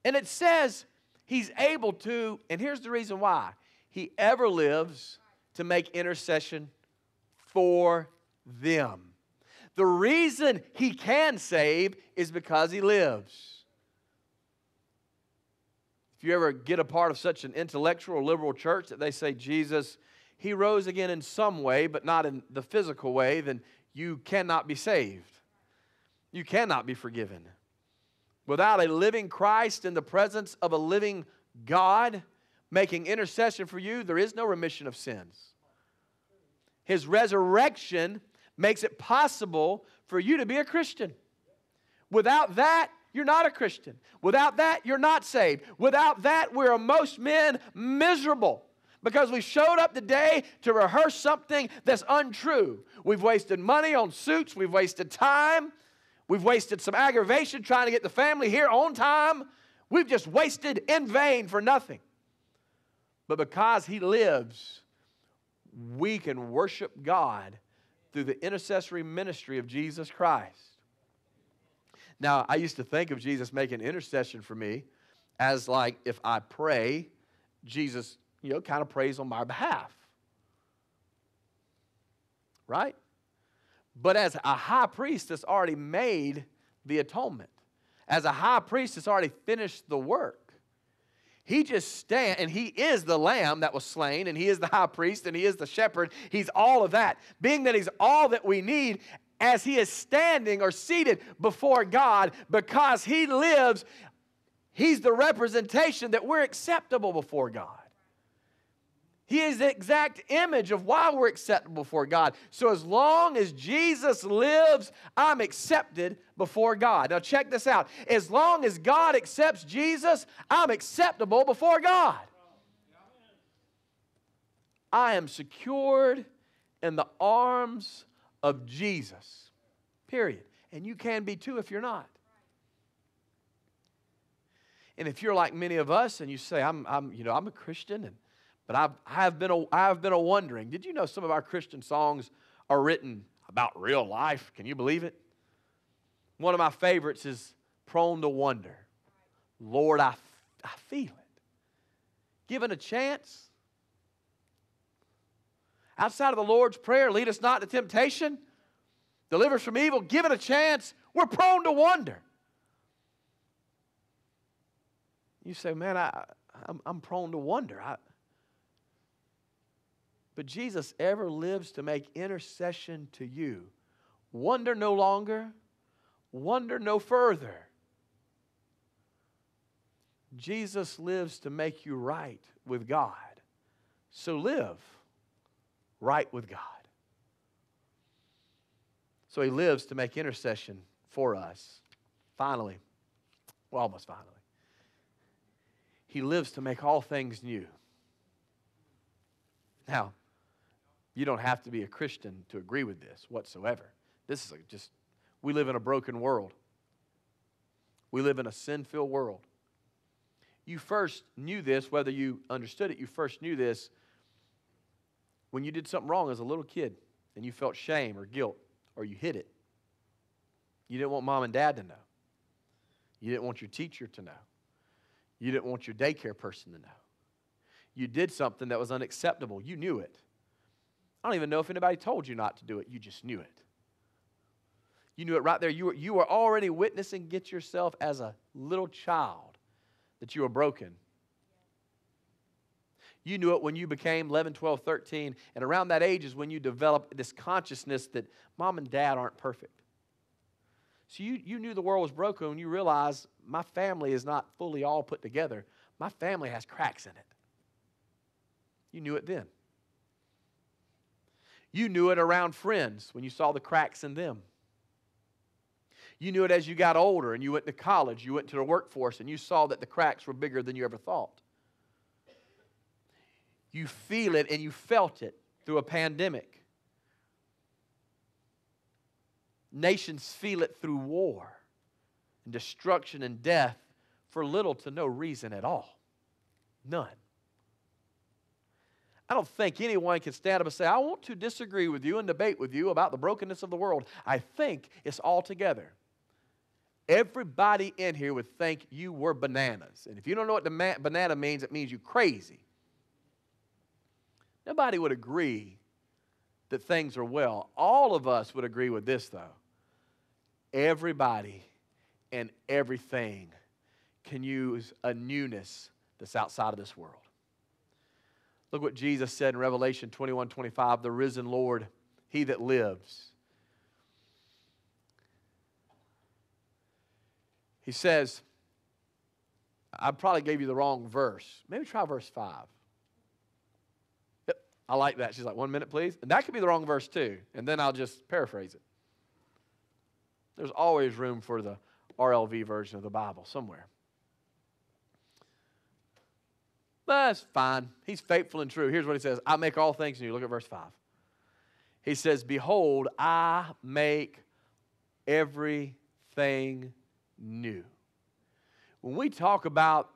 And it says he's able to, and here's the reason why he ever lives to make intercession for them. The reason he can save is because he lives. If you ever get a part of such an intellectual liberal church that they say Jesus, he rose again in some way, but not in the physical way, then you cannot be saved. You cannot be forgiven. Without a living Christ in the presence of a living God making intercession for you, there is no remission of sins. His resurrection makes it possible for you to be a Christian. Without that, you're not a Christian. Without that, you're not saved. Without that, we're most men miserable because we showed up today to rehearse something that's untrue. We've wasted money on suits, we've wasted time, We've wasted some aggravation trying to get the family here on time. We've just wasted in vain for nothing. But because He lives, we can worship God through the intercessory ministry of Jesus Christ. Now, I used to think of Jesus making intercession for me as like if I pray, Jesus, you know, kind of prays on my behalf. Right? But as a high priest that's already made the atonement, as a high priest that's already finished the work, he just stand and he is the lamb that was slain and he is the high priest and he is the shepherd. He's all of that. Being that he's all that we need as he is standing or seated before God because he lives, he's the representation that we're acceptable before God. He is the exact image of why we're acceptable before God. So as long as Jesus lives, I'm accepted before God. Now check this out. As long as God accepts Jesus, I'm acceptable before God. I am secured in the arms of Jesus. Period. And you can be too if you're not. And if you're like many of us and you say, I'm, I'm, you know, I'm a Christian, and, but I've, I've, been a, I've been a wondering, did you know some of our Christian songs are written about real life? Can you believe it? One of my favorites is Prone to Wonder. Lord, I, I feel it. Given a chance, outside of the Lord's Prayer, lead us not to temptation, deliver us from evil, given a chance, we're prone to wonder. You say, man, I, I'm, I'm prone to wonder. I, but Jesus ever lives to make intercession to you. Wonder no longer, wonder no further. Jesus lives to make you right with God. So live right with God. So he lives to make intercession for us. Finally, well, almost finally, he lives to make all things new. Now, you don't have to be a Christian to agree with this whatsoever. This is just, we live in a broken world. We live in a sin filled world. You first knew this, whether you understood it, you first knew this when you did something wrong as a little kid and you felt shame or guilt or you hid it. You didn't want mom and dad to know. You didn't want your teacher to know. You didn't want your daycare person to know. You did something that was unacceptable. You knew it. I don't even know if anybody told you not to do it. You just knew it. You knew it right there. You were, you were already witnessing get yourself as a little child that you were broken. You knew it when you became 11, 12, 13, and around that age is when you develop this consciousness that mom and dad aren't perfect. So you, you knew the world was broken when you realized my family is not fully all put together. My family has cracks in it. You knew it then. You knew it around friends when you saw the cracks in them. You knew it as you got older and you went to college, you went to the workforce, and you saw that the cracks were bigger than you ever thought. You feel it and you felt it through a pandemic. Nations feel it through war and destruction and death for little to no reason at all. None. I don't think anyone can stand up and say, I want to disagree with you and debate with you about the brokenness of the world. I think it's all together. Everybody in here would think you were bananas. And if you don't know what the banana means, it means you're crazy. Nobody would agree that things are well. All of us would agree with this, though. Everybody and everything can use a newness that's outside of this world. Look what Jesus said in Revelation 21 25, the risen Lord, he that lives. He says, I probably gave you the wrong verse. Maybe try verse 5. Yep, I like that. She's like, one minute, please. And that could be the wrong verse, too. And then I'll just paraphrase it. There's always room for the RLV version of the Bible somewhere. That's fine. He's faithful and true. Here's what he says I make all things new. Look at verse 5. He says, Behold, I make everything new. When we talk about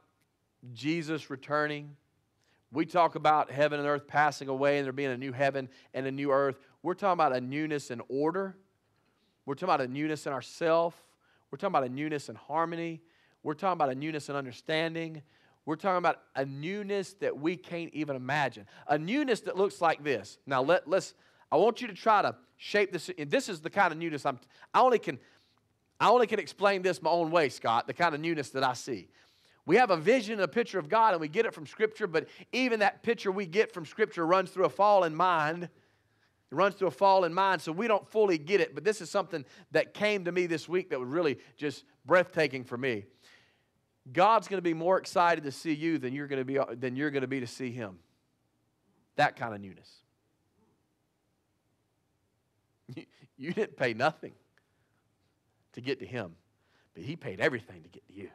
Jesus returning, we talk about heaven and earth passing away and there being a new heaven and a new earth. We're talking about a newness in order. We're talking about a newness in ourself. We're talking about a newness in harmony. We're talking about a newness in understanding. We're talking about a newness that we can't even imagine. A newness that looks like this. Now let, let's I want you to try to shape this. This is the kind of newness I'm I only can I only can explain this my own way, Scott, the kind of newness that I see. We have a vision, a picture of God, and we get it from Scripture, but even that picture we get from Scripture runs through a fallen mind. It runs through a fallen mind, so we don't fully get it. But this is something that came to me this week that was really just breathtaking for me. God's going to be more excited to see you than you're going to be, than you're going to, be to see Him. That kind of newness. You didn't pay nothing to get to him, but he paid everything to get to you.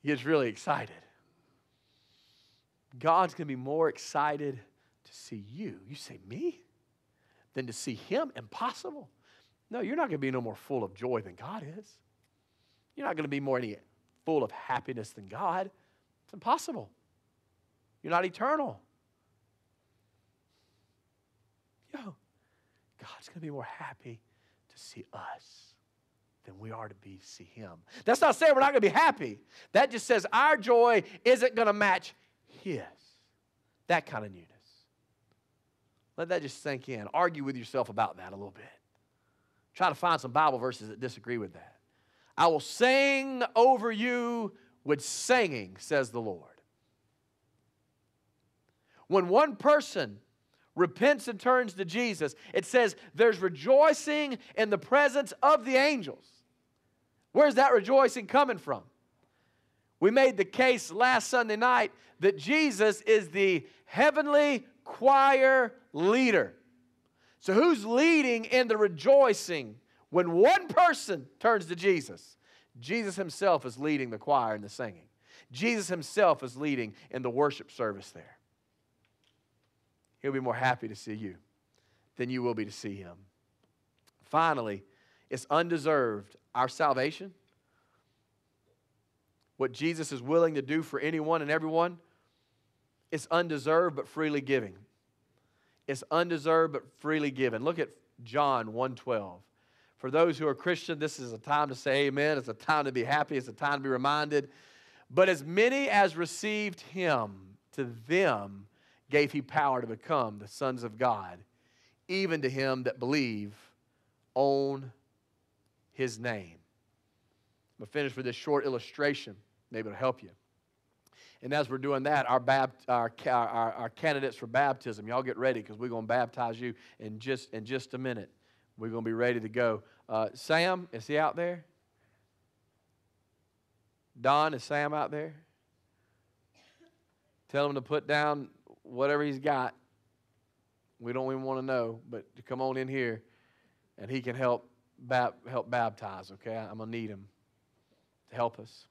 He gets really excited. God's going to be more excited to see you. You say, me? Than to see him? Impossible. No, you're not going to be no more full of joy than God is. You're not going to be more any full of happiness than God. It's impossible. You're not eternal. Yo, God's going to be more happy to see us than we are to be to see him. That's not saying we're not going to be happy. That just says our joy isn't going to match his. That kind of newness. Let that just sink in. Argue with yourself about that a little bit. Try to find some Bible verses that disagree with that. I will sing over you with singing, says the Lord. When one person repents and turns to Jesus, it says there's rejoicing in the presence of the angels. Where's that rejoicing coming from? We made the case last Sunday night that Jesus is the heavenly choir leader. So, who's leading in the rejoicing when one person turns to Jesus? Jesus himself is leading the choir in the singing. Jesus himself is leading in the worship service there. He'll be more happy to see you than you will be to see him. Finally, it's undeserved. Our salvation, what Jesus is willing to do for anyone and everyone, it's undeserved but freely giving. It's undeserved but freely given. Look at John 1:12. For those who are Christian, this is a time to say amen. It's a time to be happy. It's a time to be reminded. But as many as received him, to them gave he power to become the sons of God, even to him that believe on his name. I'm going to finish with this short illustration. Maybe it'll help you. And as we're doing that, our, our, our, our candidates for baptism, y'all get ready because we're going to baptize you in just, in just a minute. We're going to be ready to go. Uh, Sam, is he out there? Don, is Sam out there? Tell him to put down whatever he's got. We don't even want to know, but to come on in here and he can help, bap- help baptize, okay? I'm going to need him to help us.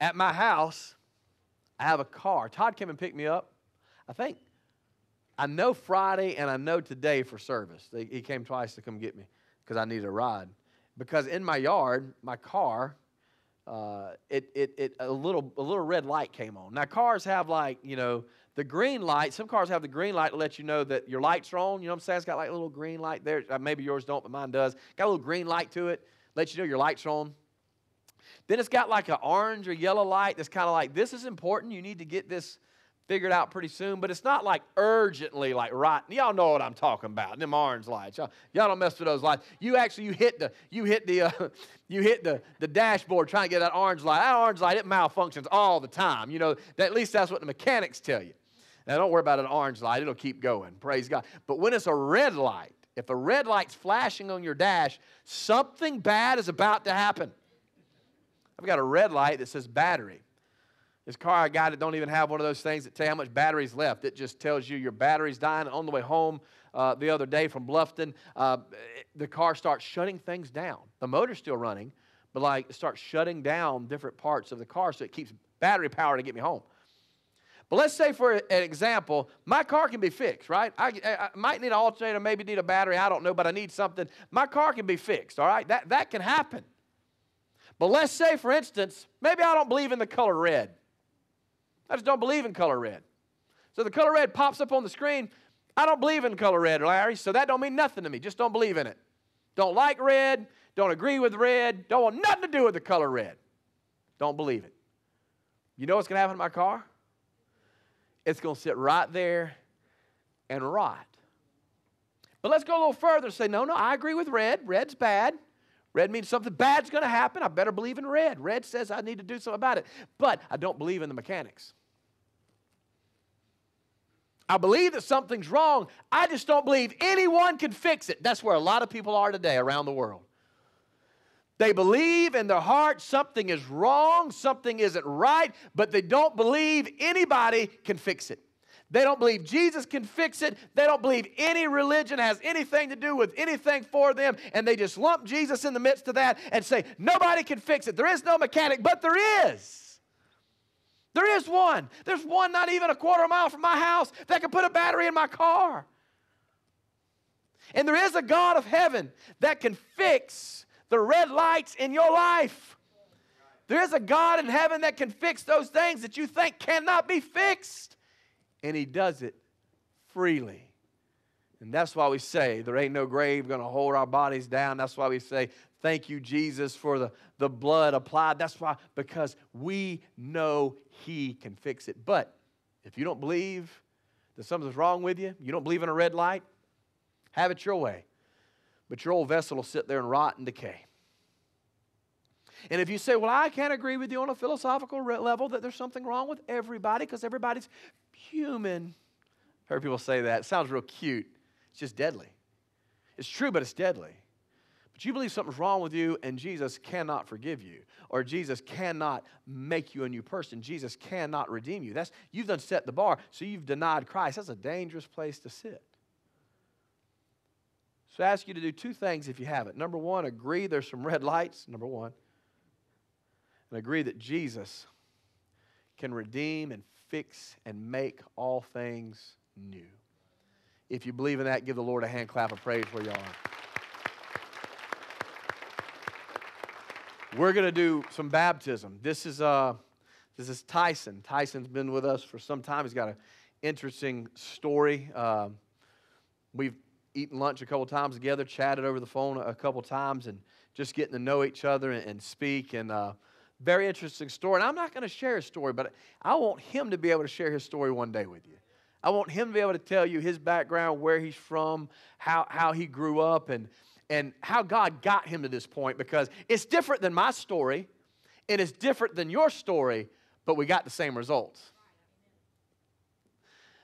At my house, I have a car. Todd came and picked me up. I think, I know Friday and I know today for service. He came twice to come get me because I needed a ride. Because in my yard, my car, uh, it, it, it, a, little, a little red light came on. Now, cars have like, you know, the green light. Some cars have the green light to let you know that your lights are on. You know what I'm saying? It's got like a little green light there. Uh, maybe yours don't, but mine does. Got a little green light to it, let you know your lights are on. Then it's got like an orange or yellow light that's kind of like, this is important. You need to get this figured out pretty soon, but it's not like urgently, like right. Y'all know what I'm talking about. Them orange lights. Y'all, y'all don't mess with those lights. You actually you hit the you hit the uh, you hit the the dashboard trying to get that orange light. That orange light it malfunctions all the time. You know at least that's what the mechanics tell you. Now don't worry about an orange light; it'll keep going. Praise God. But when it's a red light, if a red light's flashing on your dash, something bad is about to happen. I've got a red light that says battery. This car I got, it don't even have one of those things that tell you how much battery's left. It just tells you your battery's dying. On the way home uh, the other day from Bluffton, uh, the car starts shutting things down. The motor's still running, but like it starts shutting down different parts of the car so it keeps battery power to get me home. But let's say, for an example, my car can be fixed, right? I, I, might need an alternator, maybe need a battery, I don't know, but I need something. My car can be fixed, all right? That, that can happen. But let's say, for instance, maybe I don't believe in the color red. I just don't believe in color red. So the color red pops up on the screen. I don't believe in color red, Larry, so that don't mean nothing to me. Just don't believe in it. Don't like red, don't agree with red, don't want nothing to do with the color red. Don't believe it. You know what's going to happen to my car? It's going to sit right there and rot. But let's go a little further and say, no, no, I agree with red. Red's bad. Red means something bad's going to happen. I better believe in red. Red says I need to do something about it. But I don't believe in the mechanics. I believe that something's wrong. I just don't believe anyone can fix it. That's where a lot of people are today around the world. They believe in their heart something is wrong, something isn't right, but they don't believe anybody can fix it. They don't believe Jesus can fix it. They don't believe any religion has anything to do with anything for them. And they just lump Jesus in the midst of that and say, nobody can fix it. There is no mechanic, but there is. There is one. There's one not even a quarter mile from my house that can put a battery in my car. And there is a God of heaven that can fix the red lights in your life. There is a God in heaven that can fix those things that you think cannot be fixed. And He does it freely. And that's why we say there ain't no grave going to hold our bodies down. That's why we say, Thank you, Jesus, for the, the blood applied. That's why, because we know He can fix it. But if you don't believe that something's wrong with you, you don't believe in a red light, have it your way. But your old vessel will sit there and rot and decay. And if you say, well, I can't agree with you on a philosophical level that there's something wrong with everybody because everybody's human. I've heard people say that. It sounds real cute. It's just deadly. It's true, but it's deadly. But you believe something's wrong with you and Jesus cannot forgive you, or Jesus cannot make you a new person. Jesus cannot redeem you. That's you've done set the bar, so you've denied Christ. That's a dangerous place to sit. So I ask you to do two things if you haven't. Number one, agree there's some red lights, number one. And agree that Jesus can redeem and fix and make all things new. If you believe in that, give the Lord a hand clap of praise where you are. We're going to do some baptism. This is, uh, this is Tyson. Tyson's been with us for some time. He's got an interesting story. Uh, we've eaten lunch a couple times together, chatted over the phone a couple times, and just getting to know each other and, and speak. And uh, very interesting story. And I'm not going to share his story, but I want him to be able to share his story one day with you. I want him to be able to tell you his background, where he's from, how, how he grew up, and, and how God got him to this point because it's different than my story and it's different than your story, but we got the same results.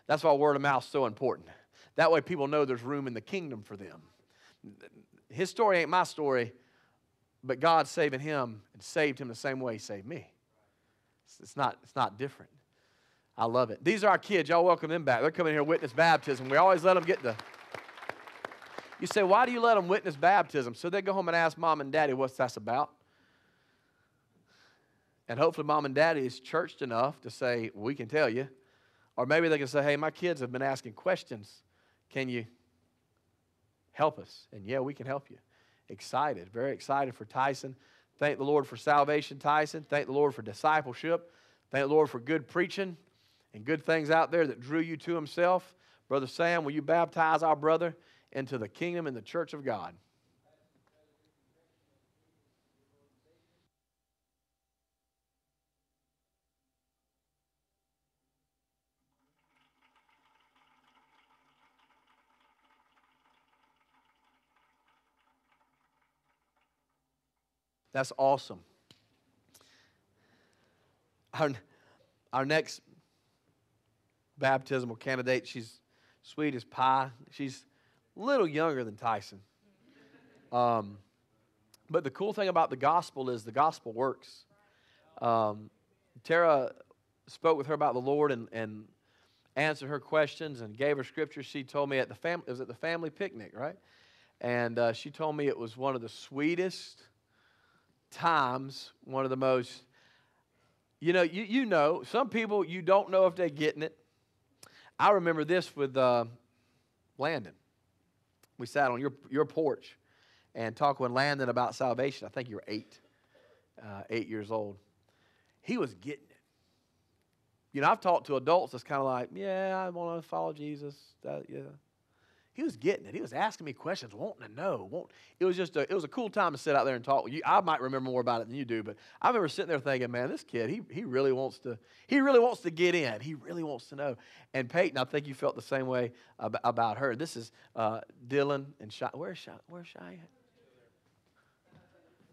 That's why word of mouth is so important. That way people know there's room in the kingdom for them. His story ain't my story, but God saving him and saved him the same way he saved me. It's not, it's not different. I love it. These are our kids. Y'all welcome them back. They're coming here to witness baptism. We always let them get the. You say, why do you let them witness baptism? So they go home and ask mom and daddy what's that's about. And hopefully, mom and daddy is churched enough to say, we can tell you. Or maybe they can say, hey, my kids have been asking questions. Can you help us? And yeah, we can help you. Excited, very excited for Tyson. Thank the Lord for salvation, Tyson. Thank the Lord for discipleship. Thank the Lord for good preaching and good things out there that drew you to Himself. Brother Sam, will you baptize our brother into the kingdom and the church of God? That's awesome. Our, our next baptismal candidate. She's sweet as pie. She's a little younger than Tyson. Um, but the cool thing about the gospel is the gospel works. Um, Tara spoke with her about the Lord and, and answered her questions and gave her scripture. She told me at the family, it was at the family picnic, right? And uh, she told me it was one of the sweetest times, one of the most, you know, you, you know, some people, you don't know if they're getting it. I remember this with uh, Landon. We sat on your, your porch and talked with Landon about salvation. I think you were eight, uh, eight years old. He was getting it. You know, I've talked to adults that's kind of like, yeah, I want to follow Jesus. That, yeah. He was getting it. He was asking me questions, wanting to know. Want, it was just a, it was a cool time to sit out there and talk you. I might remember more about it than you do, but I remember sitting there thinking, man, this kid, he, he really wants to, he really wants to get in. He really wants to know. And Peyton, I think you felt the same way about, about her. This is uh, Dylan and. Where's, Cheyenne? Where's Cheyenne?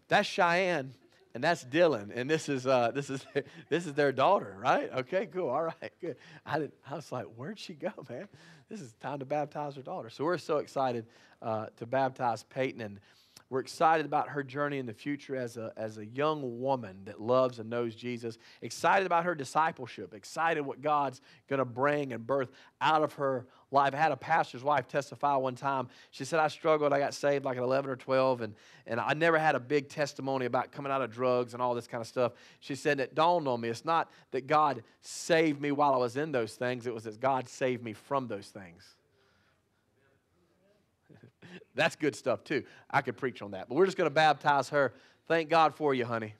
That's Cheyenne and that's Dylan, and this is uh, this is this is their daughter, right? Okay, cool, all right, good. I did, I was like, where'd she go, man? This is time to baptize her daughter. So we're so excited uh, to baptize Peyton, and we're excited about her journey in the future as a, as a young woman that loves and knows Jesus. Excited about her discipleship. Excited what God's going to bring and birth out of her life. I had a pastor's wife testify one time. She said, I struggled. I got saved like at 11 or 12, and, and I never had a big testimony about coming out of drugs and all this kind of stuff. She said, It dawned on me. It's not that God saved me while I was in those things, it was that God saved me from those things. That's good stuff too. I could preach on that. But we're just going to baptize her. Thank God for you, honey.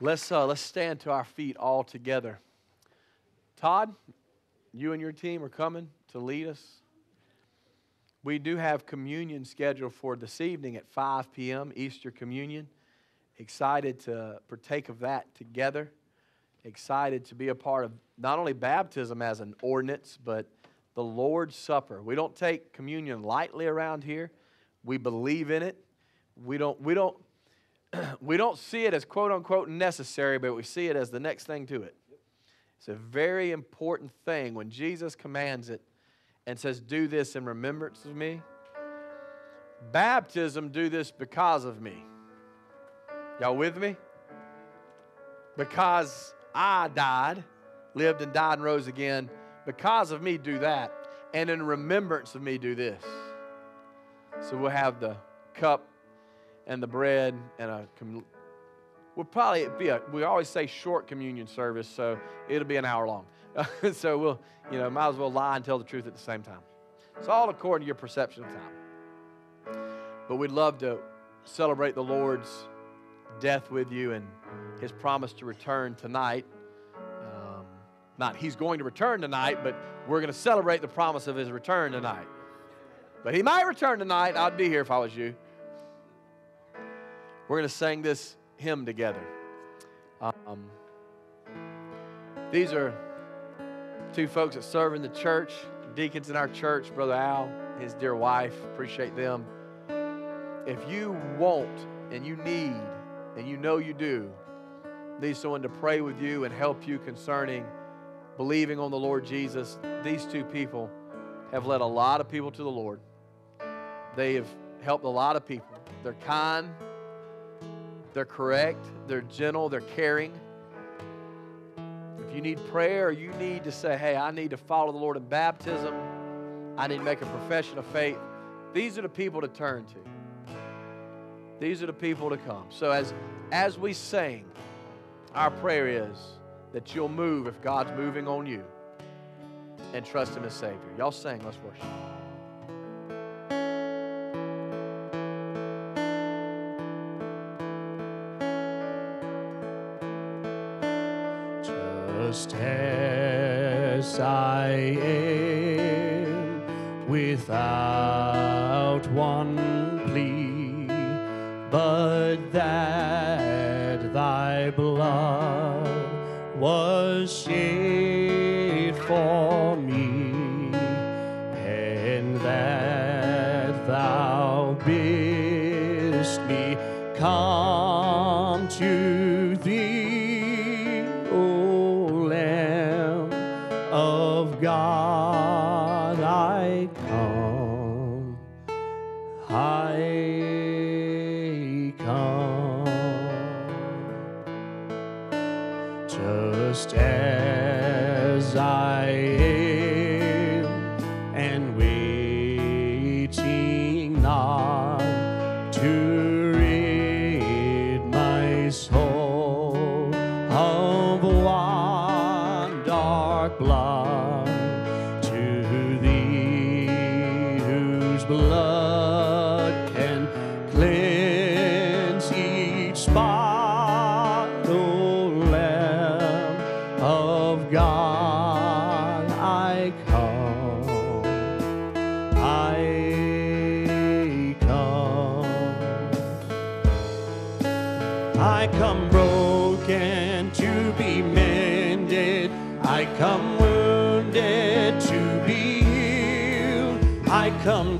Let's, uh, let's stand to our feet all together. Todd, you and your team are coming to lead us. We do have communion scheduled for this evening at 5 p.m., Easter communion. Excited to partake of that together. Excited to be a part of not only baptism as an ordinance, but the Lord's Supper. We don't take communion lightly around here. We believe in it. We don't, we don't we don't see it as quote unquote necessary, but we see it as the next thing to it. It's a very important thing when Jesus commands it and says, Do this in remembrance of me. Baptism, do this because of me. Y'all with me? Because I died, lived and died and rose again. Because of me, do that. And in remembrance of me, do this. So we'll have the cup and the bread and a we'll probably be a we always say short communion service so it'll be an hour long so we'll you know might as well lie and tell the truth at the same time. It's all according to your perception of time. But we'd love to celebrate the lord's death with you and his promise to return tonight. Um, not he's going to return tonight but we're going to celebrate the promise of his return tonight. But he might return tonight i'd be here if i was you. We're going to sing this hymn together. Um, these are two folks that serve in the church, deacons in our church, Brother Al, his dear wife. Appreciate them. If you want and you need, and you know you do, need someone to pray with you and help you concerning believing on the Lord Jesus, these two people have led a lot of people to the Lord. They have helped a lot of people. They're kind, they're correct, they're gentle, they're caring. If you need prayer you need to say, hey, I need to follow the Lord in baptism, I need to make a profession of faith, these are the people to turn to. These are the people to come. So as, as we sing, our prayer is that you'll move if God's moving on you and trust Him as Savior. Y'all sing, let's worship. God, come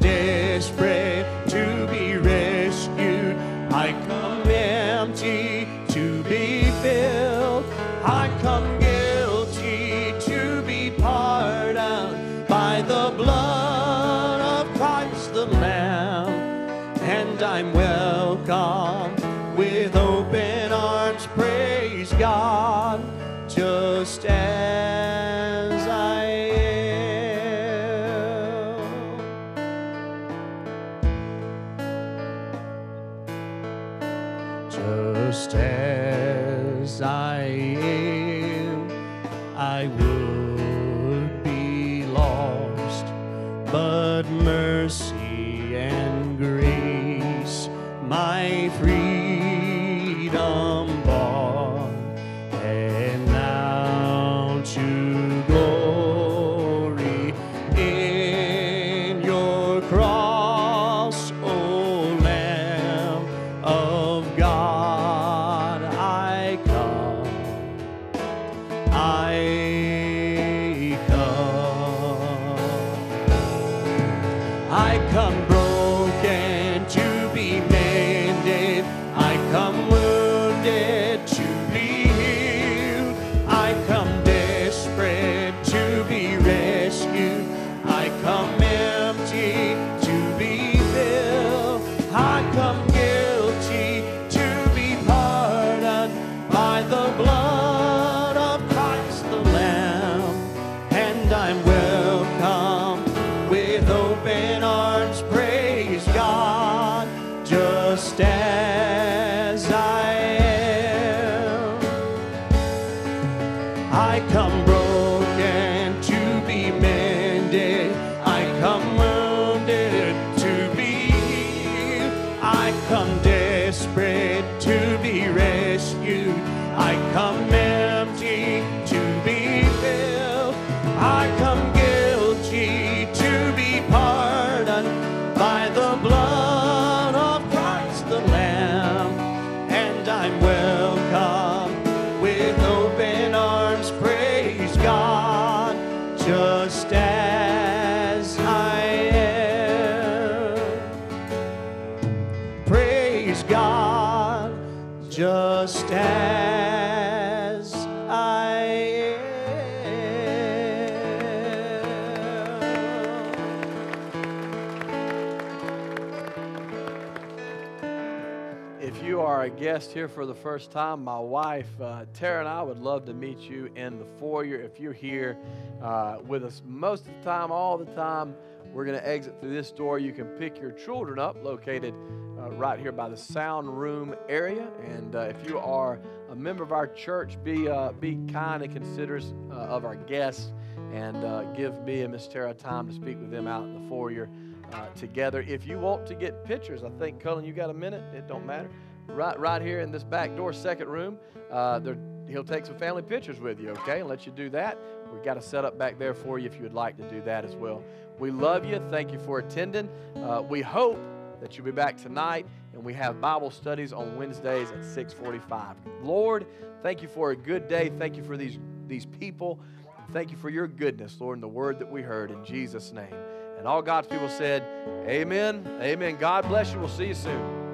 guest here for the first time, my wife uh, Tara and I would love to meet you in the foyer. If you're here uh, with us most of the time, all the time, we're going to exit through this door. You can pick your children up, located uh, right here by the sound room area. And uh, if you are a member of our church, be uh, be kind and considerate uh, of our guests, and uh, give me and Miss Tara time to speak with them out in the foyer uh, together. If you want to get pictures, I think Cullen, you got a minute. It don't matter. Right, right here in this back door, second room. Uh, he'll take some family pictures with you. Okay, and let you do that. We've got a setup back there for you if you would like to do that as well. We love you. Thank you for attending. Uh, we hope that you'll be back tonight, and we have Bible studies on Wednesdays at 6:45. Lord, thank you for a good day. Thank you for these these people. Thank you for your goodness, Lord, and the word that we heard in Jesus' name. And all God's people said, Amen. Amen. God bless you. We'll see you soon.